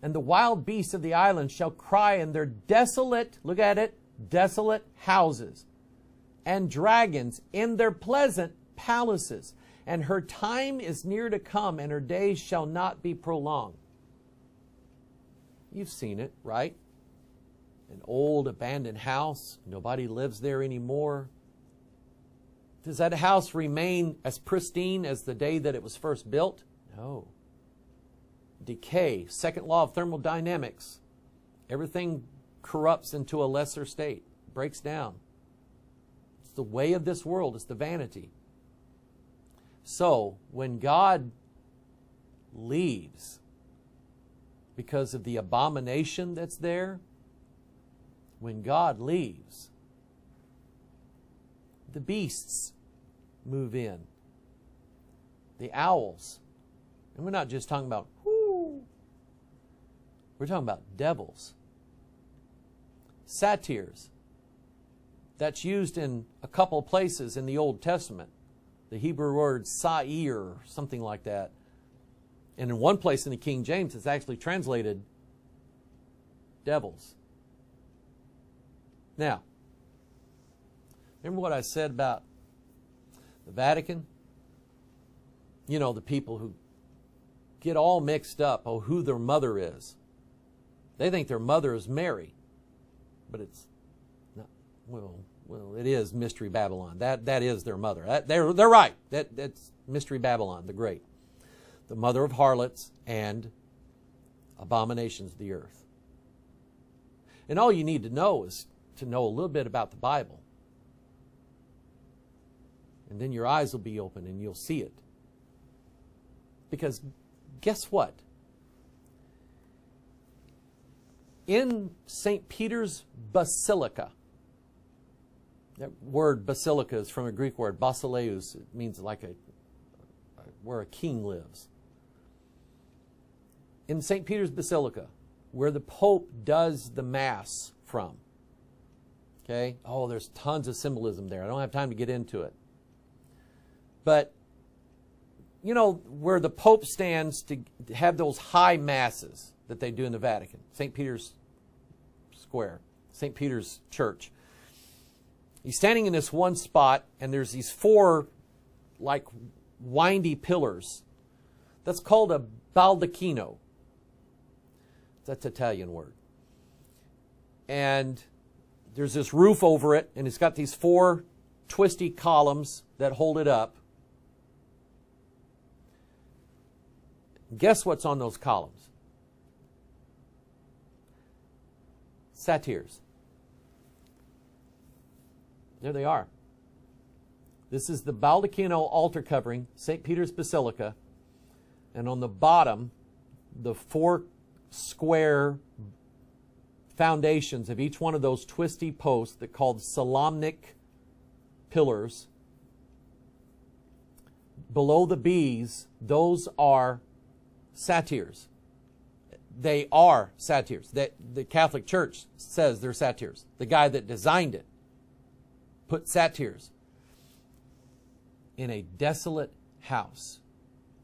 And the wild beasts of the island shall cry in their desolate, look at it, desolate houses, and dragons in their pleasant palaces. And her time is near to come, and her days shall not be prolonged. You've seen it, right? An old abandoned house, nobody lives there anymore. Does that house remain as pristine as the day that it was first built? No. Decay, second law of thermodynamics. Everything corrupts into a lesser state, breaks down. It's the way of this world, it's the vanity. So, when God leaves because of the abomination that's there, when God leaves, the beasts move in. The owls. And we're not just talking about, we're talking about devils. Satyrs. That's used in a couple places in the Old Testament. The Hebrew word sa'ir, something like that. And in one place in the King James, it's actually translated devils. Now, remember what I said about the Vatican? You know, the people who get all mixed up oh who their mother is. They think their mother is Mary, but it's not. Well, well, it is Mystery Babylon. That that is their mother. That, they're they're right. That that's Mystery Babylon, the Great, the mother of harlots and abominations of the earth. And all you need to know is to know a little bit about the Bible. And then your eyes will be open and you'll see it. Because guess what? In St. Peter's Basilica, that word basilica is from a Greek word, basileus. It means like a where a king lives. In St. Peter's Basilica, where the Pope does the Mass from. Okay? Oh, there's tons of symbolism there. I don't have time to get into it. But, you know, where the Pope stands to have those high masses that they do in the Vatican, St. Peter's Square, St. Peter's Church. He's standing in this one spot, and there's these four, like, windy pillars. That's called a baldacchino. That's Italian word. And there's this roof over it, and it's got these four twisty columns that hold it up. Guess what's on those columns? Satyrs. There they are. This is the baldacchino altar covering, St. Peter's Basilica. And on the bottom, the four square foundations of each one of those twisty posts that called Solomonic pillars. Below the bees, those are satyrs. They are satyrs. That the Catholic Church says they're satyrs. The guy that designed it put satyrs in a desolate house,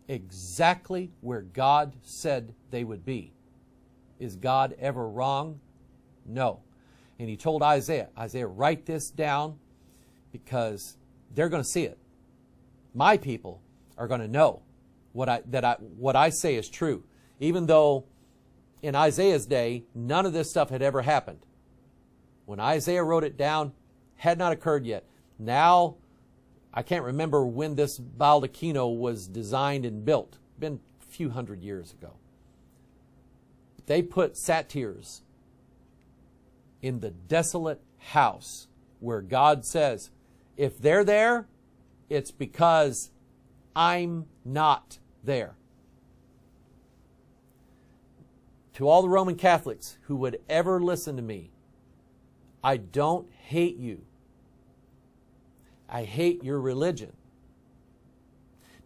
exactly where God said they would be. Is God ever wrong? No. And he told Isaiah, Isaiah, write this down because they're going to see it. My people are going to know what I, that I, what I say is true, even though in Isaiah's day, none of this stuff had ever happened. When Isaiah wrote it down, had not occurred yet. Now, I can't remember when this baldacchino was designed and built. Been a few hundred years ago. They put satyrs in the desolate house where God says, if they're there, it's because I'm not there. To all the Roman Catholics who would ever listen to me, I don't hate you. I hate your religion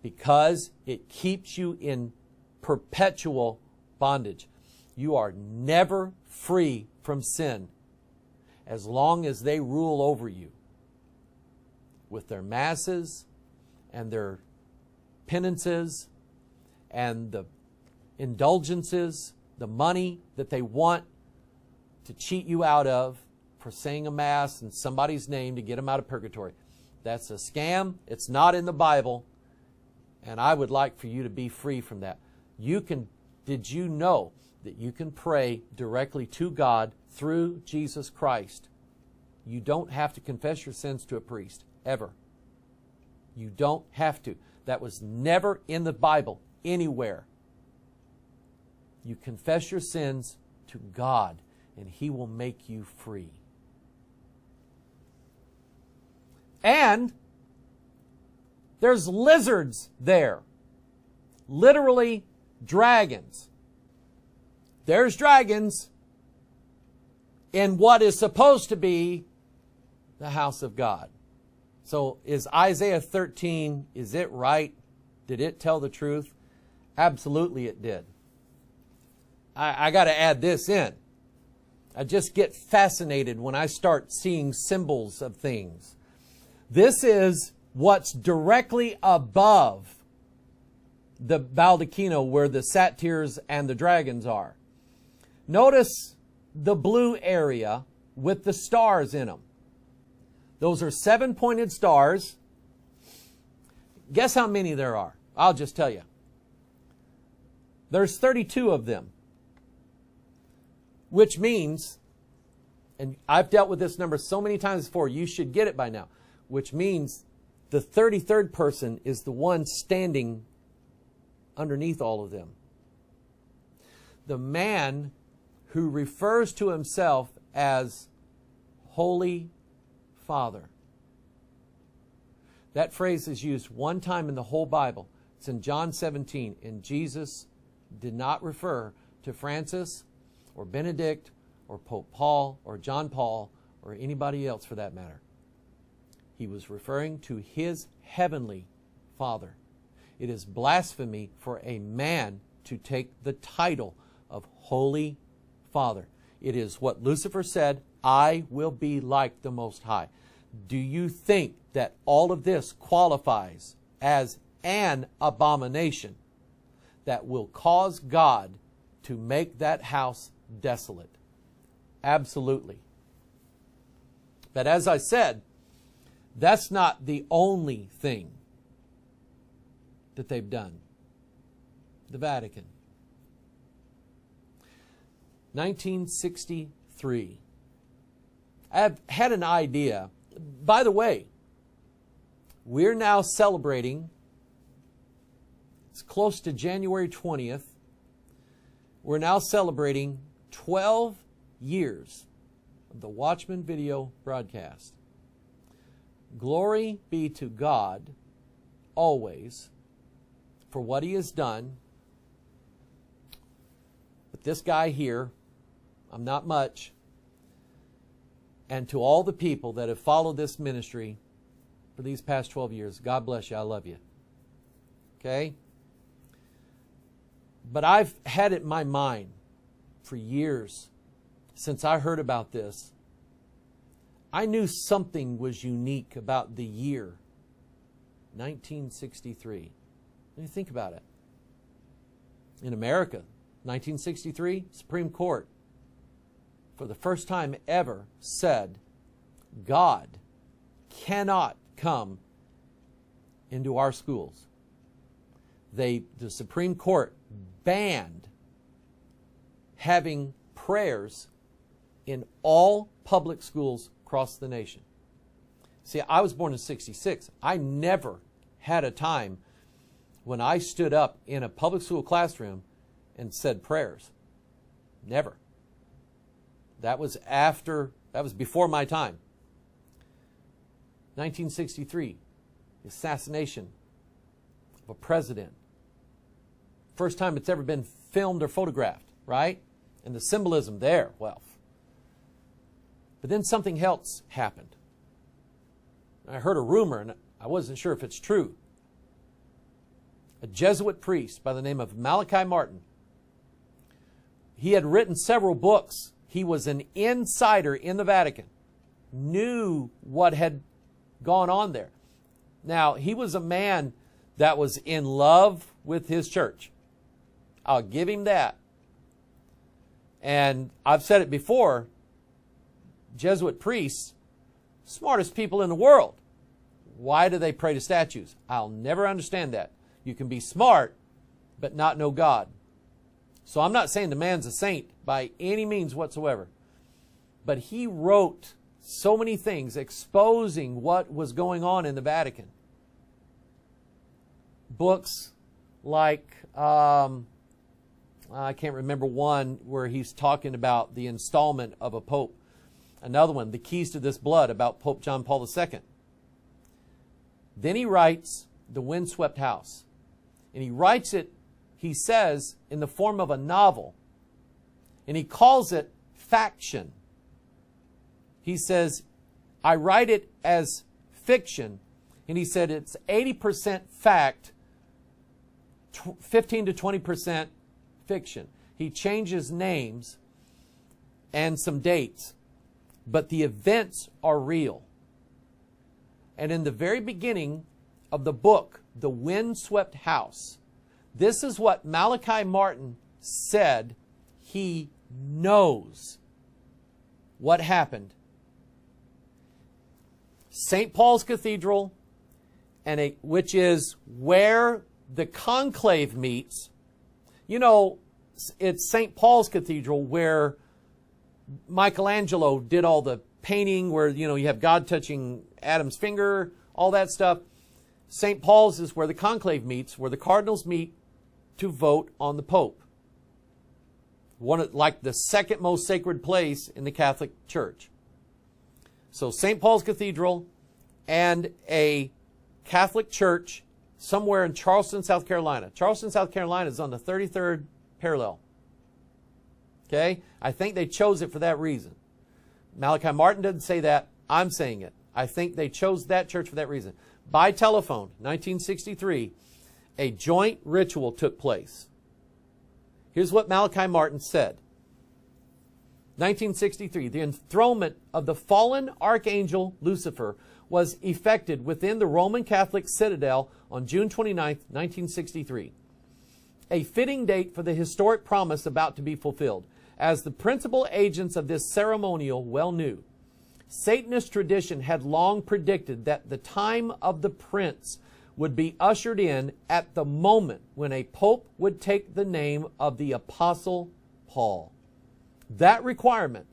because it keeps you in perpetual bondage. You are never free from sin as long as they rule over you with their masses and their penances and the indulgences, the money that they want to cheat you out of for saying a mass in somebody's name to get them out of purgatory. That's a scam. It's not in the Bible. And I would like for you to be free from that. You can, did you know that you can pray directly to God through Jesus Christ? You don't have to confess your sins to a priest, ever. You don't have to. That was never in the Bible anywhere. You confess your sins to God, and He will make you free. And there's lizards there. Literally dragons. There's dragons in what is supposed to be the house of God. So is Isaiah 13, is it right? Did it tell the truth? Absolutely it did. I, I got to add this in. I just get fascinated when I start seeing symbols of things. This is what's directly above the baldacchino where the satyrs and the dragons are. Notice the blue area with the stars in them. Those are seven pointed stars. Guess how many there are? I'll just tell you. There's 32 of them. Which means, and I've dealt with this number so many times before, you should get it by now. Which means the 33rd person is the one standing underneath all of them. The man who refers to himself as Holy Father. That phrase is used one time in the whole Bible. It's in John 17, and Jesus did not refer to Francis or Benedict or Pope Paul or John Paul or anybody else for that matter. He was referring to his heavenly Father. It is blasphemy for a man to take the title of Holy Father. It is what Lucifer said I will be like the Most High. Do you think that all of this qualifies as an abomination that will cause God to make that house desolate? Absolutely. But as I said, that's not the only thing that they've done. The Vatican. 1963. I've had an idea. By the way, we're now celebrating, it's close to January 20th. We're now celebrating 12 years of the Watchman video broadcast. Glory be to God always for what he has done. But this guy here, I'm not much. And to all the people that have followed this ministry for these past 12 years, God bless you. I love you. Okay? But I've had it in my mind for years since I heard about this. I knew something was unique about the year 1963. Let me think about it. In America, 1963, Supreme Court for the first time ever said God cannot come into our schools. They, the Supreme Court banned having prayers in all public schools across the nation. See, I was born in 66. I never had a time when I stood up in a public school classroom and said prayers. Never. That was after, that was before my time. 1963, the assassination of a president. First time it's ever been filmed or photographed, right? And the symbolism there, well. But then something else happened. I heard a rumor, and I wasn't sure if it's true. A Jesuit priest by the name of Malachi Martin. He had written several books. He was an insider in the Vatican, knew what had gone on there. Now, he was a man that was in love with his church. I'll give him that. And I've said it before Jesuit priests, smartest people in the world. Why do they pray to statues? I'll never understand that. You can be smart, but not know God. So I'm not saying the man's a saint by any means whatsoever. But he wrote so many things exposing what was going on in the Vatican. Books like, um, I can't remember one where he's talking about the installment of a pope. Another one, The Keys to This Blood, about Pope John Paul II. Then he writes The Windswept House. And he writes it, he says, in the form of a novel. And he calls it faction. He says, I write it as fiction. And he said it's 80% fact, 15 to 20% fiction. He changes names and some dates, but the events are real. And in the very beginning of the book, The Windswept House, this is what Malachi Martin said he knows what happened. St. Paul's Cathedral, and a, which is where the conclave meets. You know, it's St. Paul's Cathedral where Michelangelo did all the painting where, you know, you have God touching Adam's finger, all that stuff. St. Paul's is where the conclave meets, where the cardinals meet to vote on the Pope. One of, like the second most sacred place in the Catholic Church. So St. Paul's Cathedral and a Catholic church somewhere in Charleston, South Carolina. Charleston, South Carolina is on the 33rd parallel. Okay? I think they chose it for that reason. Malachi Martin doesn't say that. I'm saying it. I think they chose that church for that reason. By telephone, 1963, a joint ritual took place. Here's what Malachi Martin said. 1963, the enthronement of the fallen archangel Lucifer was effected within the Roman Catholic citadel on June 29, 1963. A fitting date for the historic promise about to be fulfilled. As the principal agents of this ceremonial well knew, Satanist tradition had long predicted that the time of the prince would be ushered in at the moment when a pope would take the name of the apostle Paul. That requirement,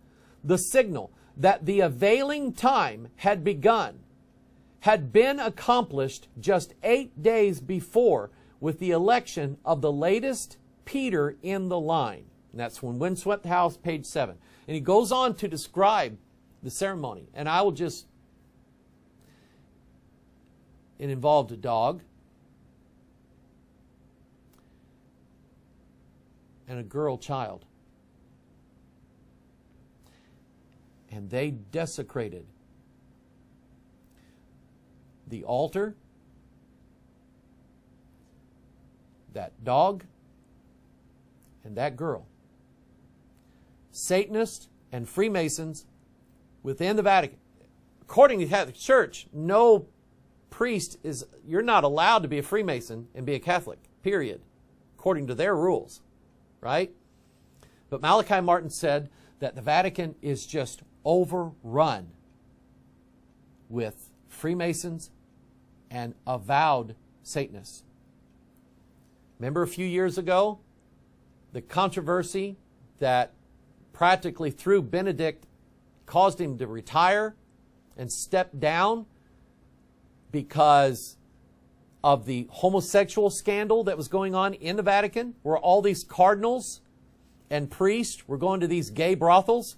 the signal that the availing time had begun, had been accomplished just eight days before with the election of the latest Peter in the line. And that's when Windswept House, page 7. And he goes on to describe the ceremony. And I will just. It involved a dog and a girl child. And they desecrated the altar, that dog, and that girl. Satanists and Freemasons within the Vatican. According to the Catholic Church, no priest is, you're not allowed to be a Freemason and be a Catholic, period, according to their rules, right? But Malachi Martin said that the Vatican is just overrun with Freemasons and avowed Satanists. Remember a few years ago, the controversy that practically threw Benedict, caused him to retire and step down because of the homosexual scandal that was going on in the Vatican, where all these cardinals and priests were going to these gay brothels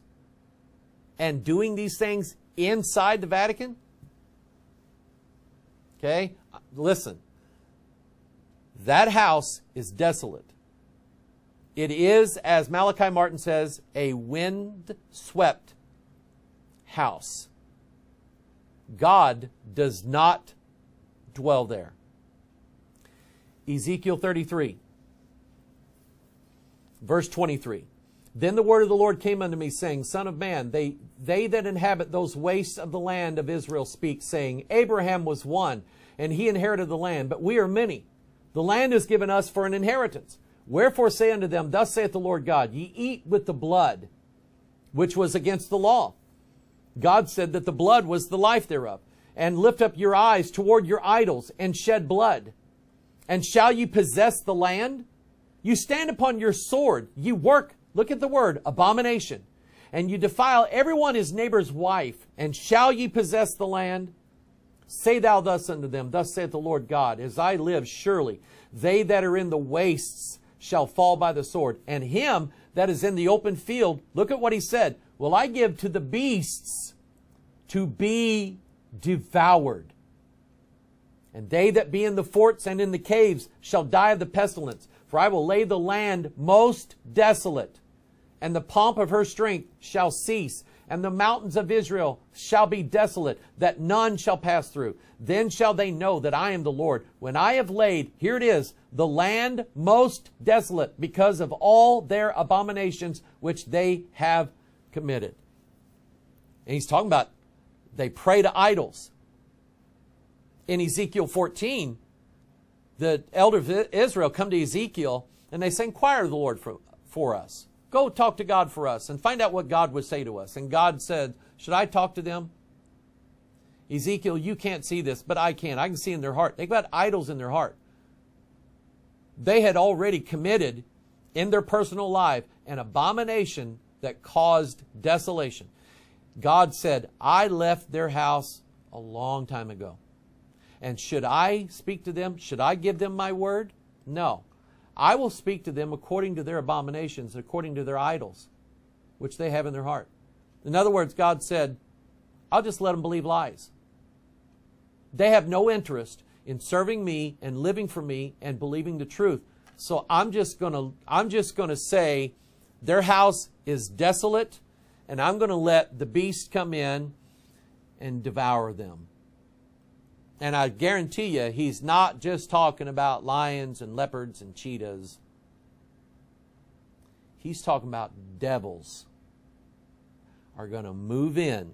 and doing these things inside the Vatican. Okay? Listen. That house is desolate. It is, as Malachi Martin says, a wind swept house. God does not dwell there. Ezekiel 33, verse 23. Then the word of the Lord came unto me, saying, Son of man, they, they that inhabit those wastes of the land of Israel speak, saying, Abraham was one, and he inherited the land, but we are many. The land is given us for an inheritance. Wherefore say unto them, Thus saith the Lord God, Ye eat with the blood, which was against the law. God said that the blood was the life thereof. And lift up your eyes toward your idols, and shed blood. And shall ye possess the land? You stand upon your sword, ye work, look at the word, abomination. And you defile every one his neighbor's wife, and shall ye possess the land? Say thou thus unto them, Thus saith the Lord God, As I live, surely they that are in the wastes shall fall by the sword, and him that is in the open field, look at what he said, will I give to the beasts to be devoured. And they that be in the forts and in the caves shall die of the pestilence, for I will lay the land most desolate, and the pomp of her strength shall cease, and the mountains of Israel shall be desolate, that none shall pass through. Then shall they know that I am the Lord, when I have laid, here it is, the land most desolate, because of all their abominations which they have committed. And he's talking about they pray to idols. In Ezekiel 14, the elders of Israel come to Ezekiel and they say, Inquire of the Lord for, for us. Go talk to God for us and find out what God would say to us. And God said, Should I talk to them? Ezekiel, you can't see this, but I can. I can see in their heart. They've got idols in their heart. They had already committed in their personal life an abomination that caused desolation. God said, I left their house a long time ago. And should I speak to them? Should I give them my word? No. I will speak to them according to their abominations, according to their idols, which they have in their heart. In other words, God said, I'll just let them believe lies. They have no interest in serving me and living for me and believing the truth. So I'm just going to I'm just going to say their house is desolate and I'm going to let the beast come in and devour them. And I guarantee you, he's not just talking about lions and leopards and cheetahs. He's talking about devils are going to move in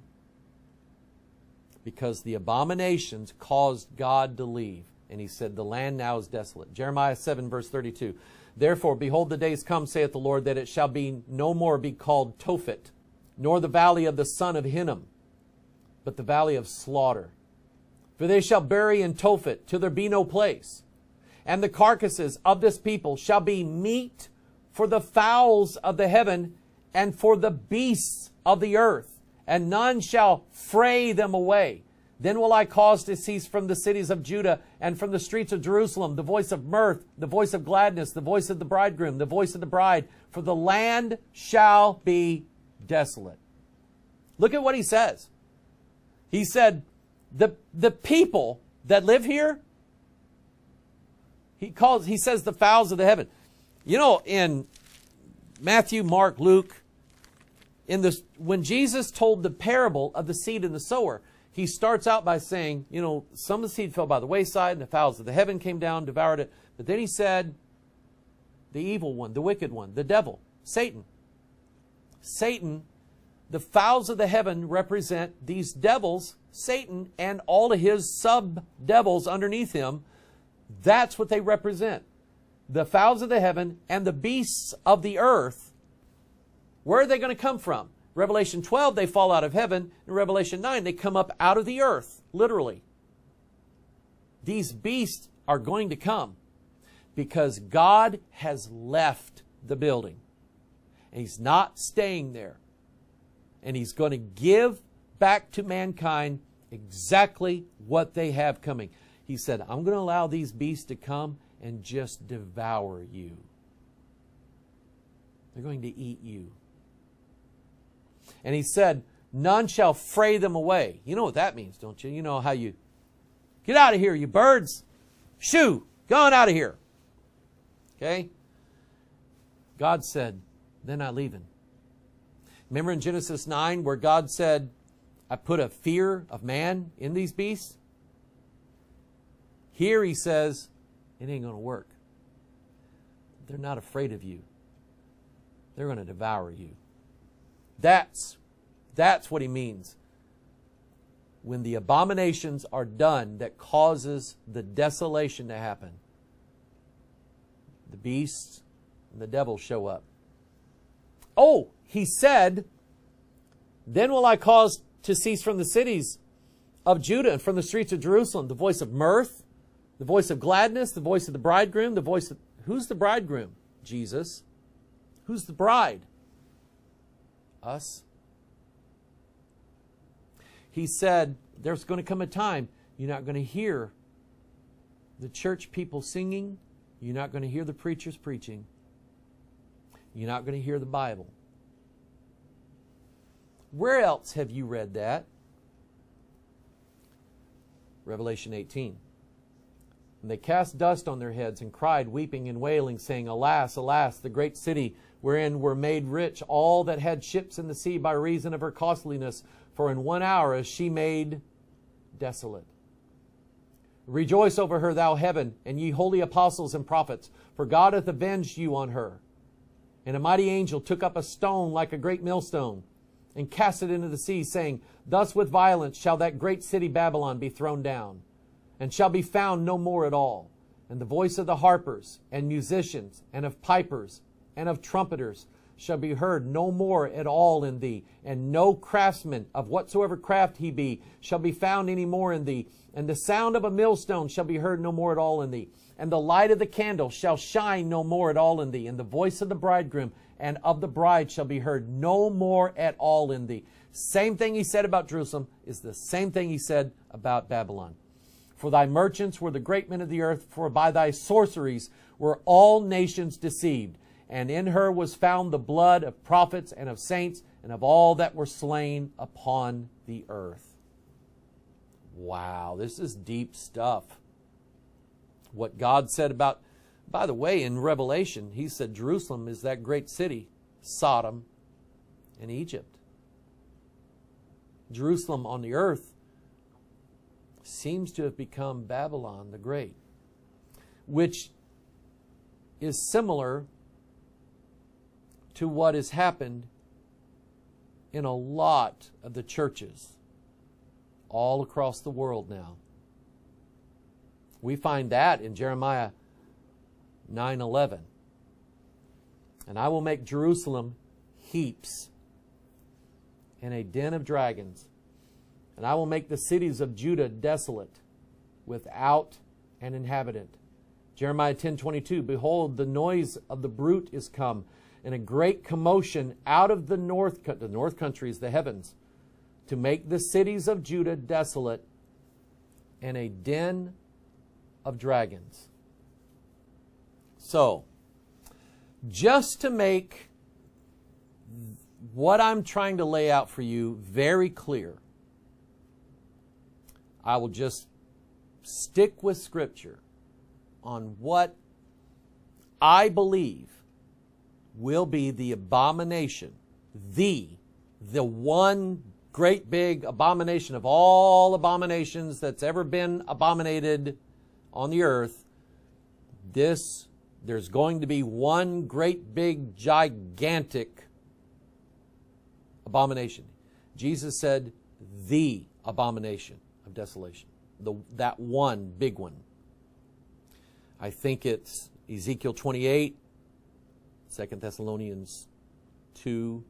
because the abominations caused God to leave. And he said, The land now is desolate. Jeremiah 7, verse 32. Therefore, behold, the days come, saith the Lord, that it shall be no more be called Tophet, nor the valley of the son of Hinnom, but the valley of slaughter. For they shall bury in Tophet till there be no place. And the carcasses of this people shall be meat for the fowls of the heaven and for the beasts of the earth, and none shall fray them away. Then will I cause to cease from the cities of Judah and from the streets of Jerusalem the voice of mirth, the voice of gladness, the voice of the bridegroom, the voice of the bride, for the land shall be desolate. Look at what he says. He said, the, the people that live here, he calls, he says the fowls of the heaven. You know, in Matthew, Mark, Luke, in this, when Jesus told the parable of the seed and the sower, he starts out by saying, you know, some of the seed fell by the wayside and the fowls of the heaven came down, devoured it. But then he said, the evil one, the wicked one, the devil, Satan. Satan, the fowls of the heaven represent these devils, Satan, and all of his sub devils underneath him. That's what they represent. The fowls of the heaven and the beasts of the earth. Where are they going to come from? Revelation 12, they fall out of heaven. In Revelation 9, they come up out of the earth, literally. These beasts are going to come because God has left the building. And he's not staying there. And he's going to give back to mankind exactly what they have coming. He said, I'm going to allow these beasts to come and just devour you. They're going to eat you. And he said, None shall fray them away. You know what that means, don't you? You know how you get out of here, you birds. Shoo, gone out of here. Okay? God said, They're not leaving. Remember in Genesis 9 where God said, I put a fear of man in these beasts? Here he says, It ain't going to work. They're not afraid of you. They're going to devour you. That's, that's what he means. When the abominations are done that causes the desolation to happen, the beasts and the devil show up. Oh, he said, Then will I cause to cease from the cities of Judah and from the streets of Jerusalem the voice of mirth, the voice of gladness, the voice of the bridegroom, the voice of. Who's the bridegroom? Jesus. Who's the bride? Us. He said, There's going to come a time you're not going to hear the church people singing, you're not going to hear the preachers preaching, you're not going to hear the Bible. Where else have you read that? Revelation 18. And they cast dust on their heads and cried, weeping and wailing, saying, Alas, alas, the great city wherein were made rich all that had ships in the sea by reason of her costliness, for in one hour is she made desolate. Rejoice over her, thou heaven, and ye holy apostles and prophets, for God hath avenged you on her. And a mighty angel took up a stone like a great millstone, and cast it into the sea, saying, Thus with violence shall that great city Babylon be thrown down and shall be found no more at all. And the voice of the harpers and musicians and of pipers and of trumpeters shall be heard no more at all in thee, and no craftsman of whatsoever craft he be shall be found any more in thee. And the sound of a millstone shall be heard no more at all in thee. And the light of the candle shall shine no more at all in thee. And the voice of the bridegroom and of the bride shall be heard no more at all in thee. Same thing he said about Jerusalem is the same thing he said about Babylon. For thy merchants were the great men of the earth, for by thy sorceries were all nations deceived. And in her was found the blood of prophets and of saints and of all that were slain upon the earth. Wow, this is deep stuff. What God said about, by the way, in Revelation, He said Jerusalem is that great city, Sodom and Egypt. Jerusalem on the earth seems to have become Babylon the Great, which is similar to what has happened in a lot of the churches all across the world now. We find that in Jeremiah 9:11. And I will make Jerusalem heaps and a den of dragons and I will make the cities of Judah desolate, without an inhabitant. Jeremiah 10:22 Behold the noise of the bruit is come and a great commotion out of the north the north countries the heavens to make the cities of Judah desolate and a den of dragons. So, just to make what I'm trying to lay out for you very clear, I will just stick with Scripture on what I believe will be the abomination, the, the one great big abomination of all abominations that's ever been abominated on the earth. This, there's going to be one great big gigantic abomination. Jesus said, the abomination of desolation. The, that one big one. I think it's Ezekiel 28, 2 Thessalonians 2.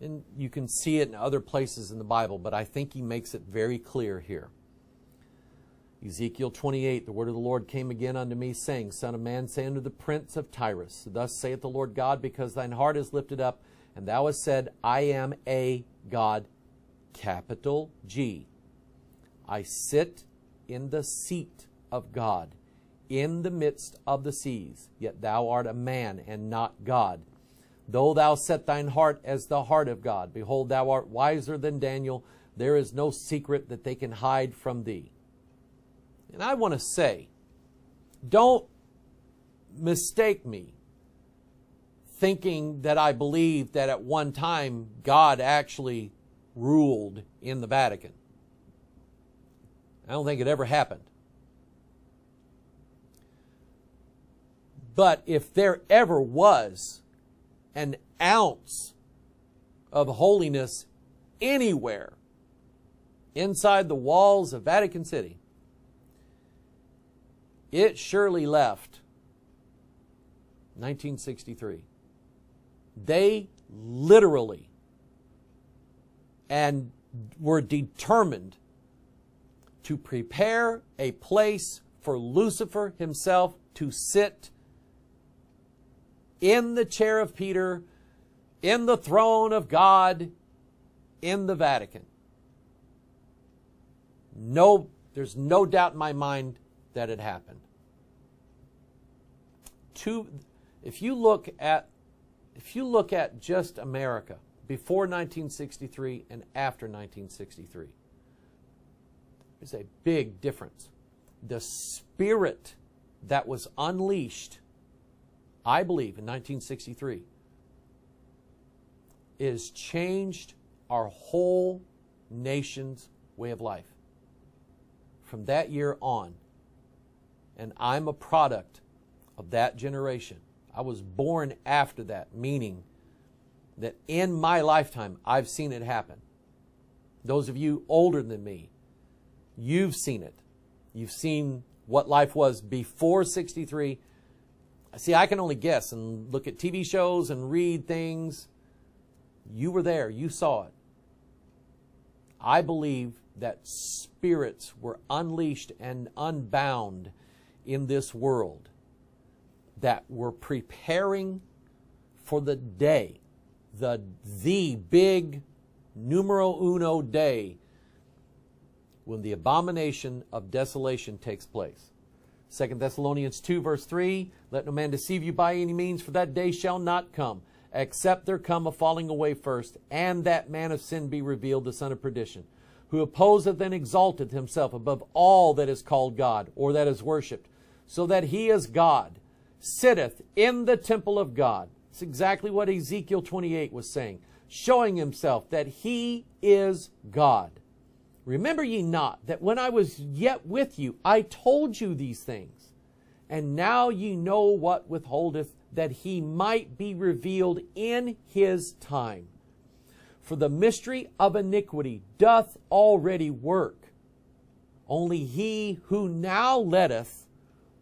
And you can see it in other places in the Bible, but I think he makes it very clear here. Ezekiel 28, the word of the Lord came again unto me, saying, Son of man, say unto the prince of Tyrus, Thus saith the Lord God, because thine heart is lifted up, and thou hast said, I am a God capital G. I sit in the seat of God, in the midst of the seas, yet thou art a man and not God. Though thou set thine heart as the heart of God, behold, thou art wiser than Daniel. There is no secret that they can hide from thee. And I want to say, don't mistake me thinking that I believe that at one time God actually ruled in the Vatican. I don't think it ever happened. But if there ever was an ounce of holiness anywhere inside the walls of Vatican City, it surely left 1963. They literally and were determined to prepare a place for Lucifer himself to sit in the chair of Peter, in the throne of God, in the Vatican. No, there's no doubt in my mind that it happened. Two, if you look at if you look at just America before 1963 and after 1963, there's a big difference. The spirit that was unleashed, I believe, in 1963, is changed our whole nation's way of life. From that year on, and I'm a product of that generation. I was born after that, meaning that in my lifetime, I've seen it happen. Those of you older than me, you've seen it. You've seen what life was before 63. See, I can only guess and look at TV shows and read things. You were there, you saw it. I believe that spirits were unleashed and unbound in this world that were preparing for the day, the, the big numero uno day when the abomination of desolation takes place. 2 Thessalonians 2 verse 3, Let no man deceive you by any means, for that day shall not come, except there come a falling away first, and that man of sin be revealed, the son of perdition, who opposeth and exalteth himself above all that is called God, or that is worshipped, so that he is God, sitteth in the temple of God. It's exactly what Ezekiel 28 was saying, showing himself that he is God. Remember ye not that when I was yet with you, I told you these things. And now ye know what withholdeth, that he might be revealed in his time. For the mystery of iniquity doth already work. Only he who now letteth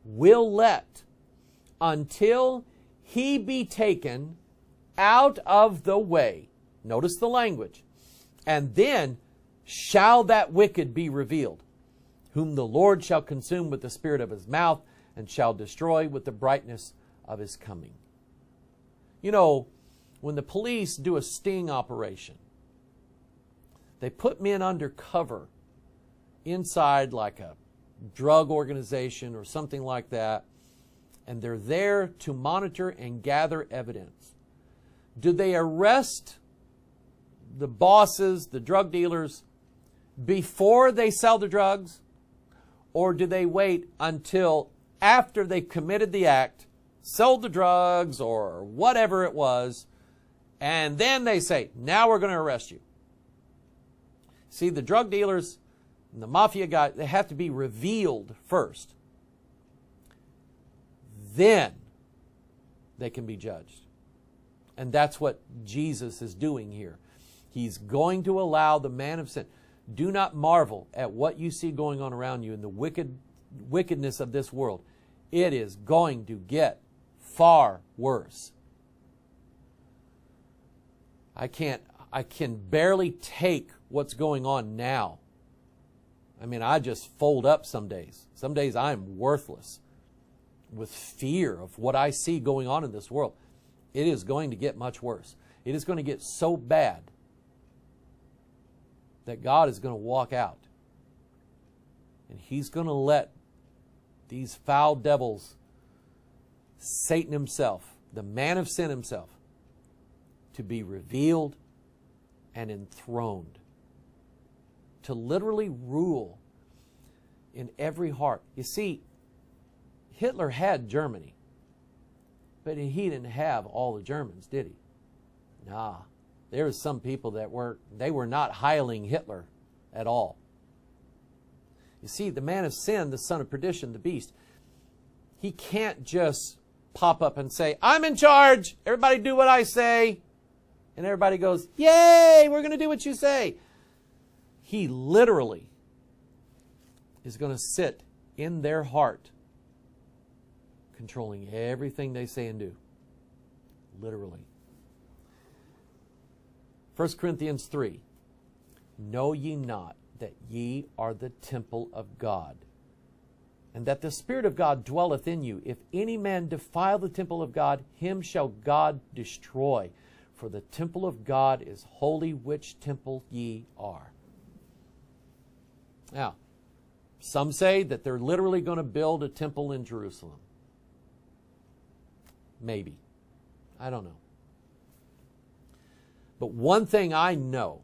will let until he be taken out of the way. Notice the language. And then shall that wicked be revealed, whom the Lord shall consume with the spirit of his mouth and shall destroy with the brightness of his coming. You know, when the police do a sting operation, they put men under cover inside like a drug organization or something like that, and they're there to monitor and gather evidence. Do they arrest the bosses, the drug dealers, before they sell the drugs? Or do they wait until after they've committed the act, sold the drugs, or whatever it was, and then they say, now we're going to arrest you? See, the drug dealers and the mafia guys, they have to be revealed first. Then they can be judged. And that's what Jesus is doing here. He's going to allow the man of sin. Do not marvel at what you see going on around you in the wicked wickedness of this world. It is going to get far worse. I can't I can barely take what's going on now I mean, I just fold up some days. Some days I'm worthless with fear of what I see going on in this world. It is going to get much worse. It is going to get so bad that God is going to walk out. And He's going to let these foul devils, Satan himself, the man of sin himself, to be revealed and enthroned to literally rule in every heart. You see, Hitler had Germany. But he didn't have all the Germans, did he? Nah. There was some people that were they were not hiling Hitler at all. You see, the man of sin, the son of perdition, the beast, he can't just pop up and say, I'm in charge. Everybody do what I say. And everybody goes, Yay, we're going to do what you say. He literally is going to sit in their heart, controlling everything they say and do. Literally. 1 Corinthians 3 Know ye not that ye are the temple of God, and that the Spirit of God dwelleth in you? If any man defile the temple of God, him shall God destroy. For the temple of God is holy, which temple ye are. Now, some say that they're literally going to build a temple in Jerusalem. Maybe. I don't know. But one thing I know,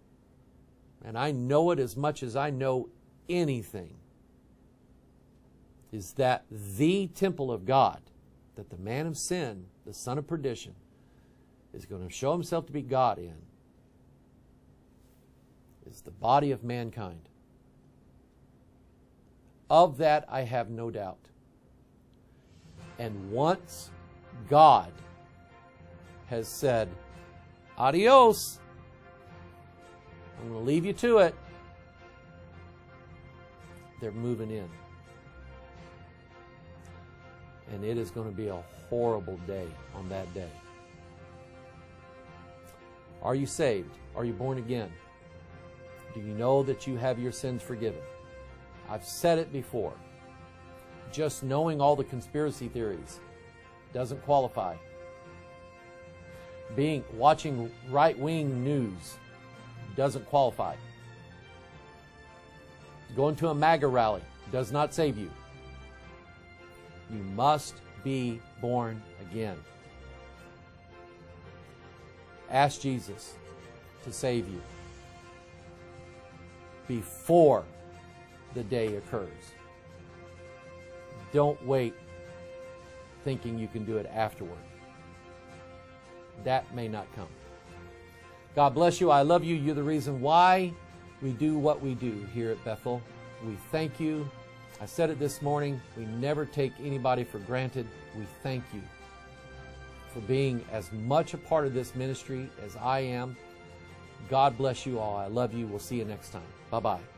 and I know it as much as I know anything, is that the temple of God, that the man of sin, the son of perdition, is going to show himself to be God in, is the body of mankind. Of that I have no doubt. And once God has said, Adios, I'm going to leave you to it, they're moving in. And it is going to be a horrible day on that day. Are you saved? Are you born again? Do you know that you have your sins forgiven? I've said it before. Just knowing all the conspiracy theories doesn't qualify. Being watching right-wing news doesn't qualify. Going to a MAGA rally does not save you. You must be born again. Ask Jesus to save you before the day occurs. Don't wait thinking you can do it afterward. That may not come. God bless you. I love you. You're the reason why we do what we do here at Bethel. We thank you. I said it this morning. We never take anybody for granted. We thank you for being as much a part of this ministry as I am. God bless you all. I love you. We'll see you next time. Bye bye.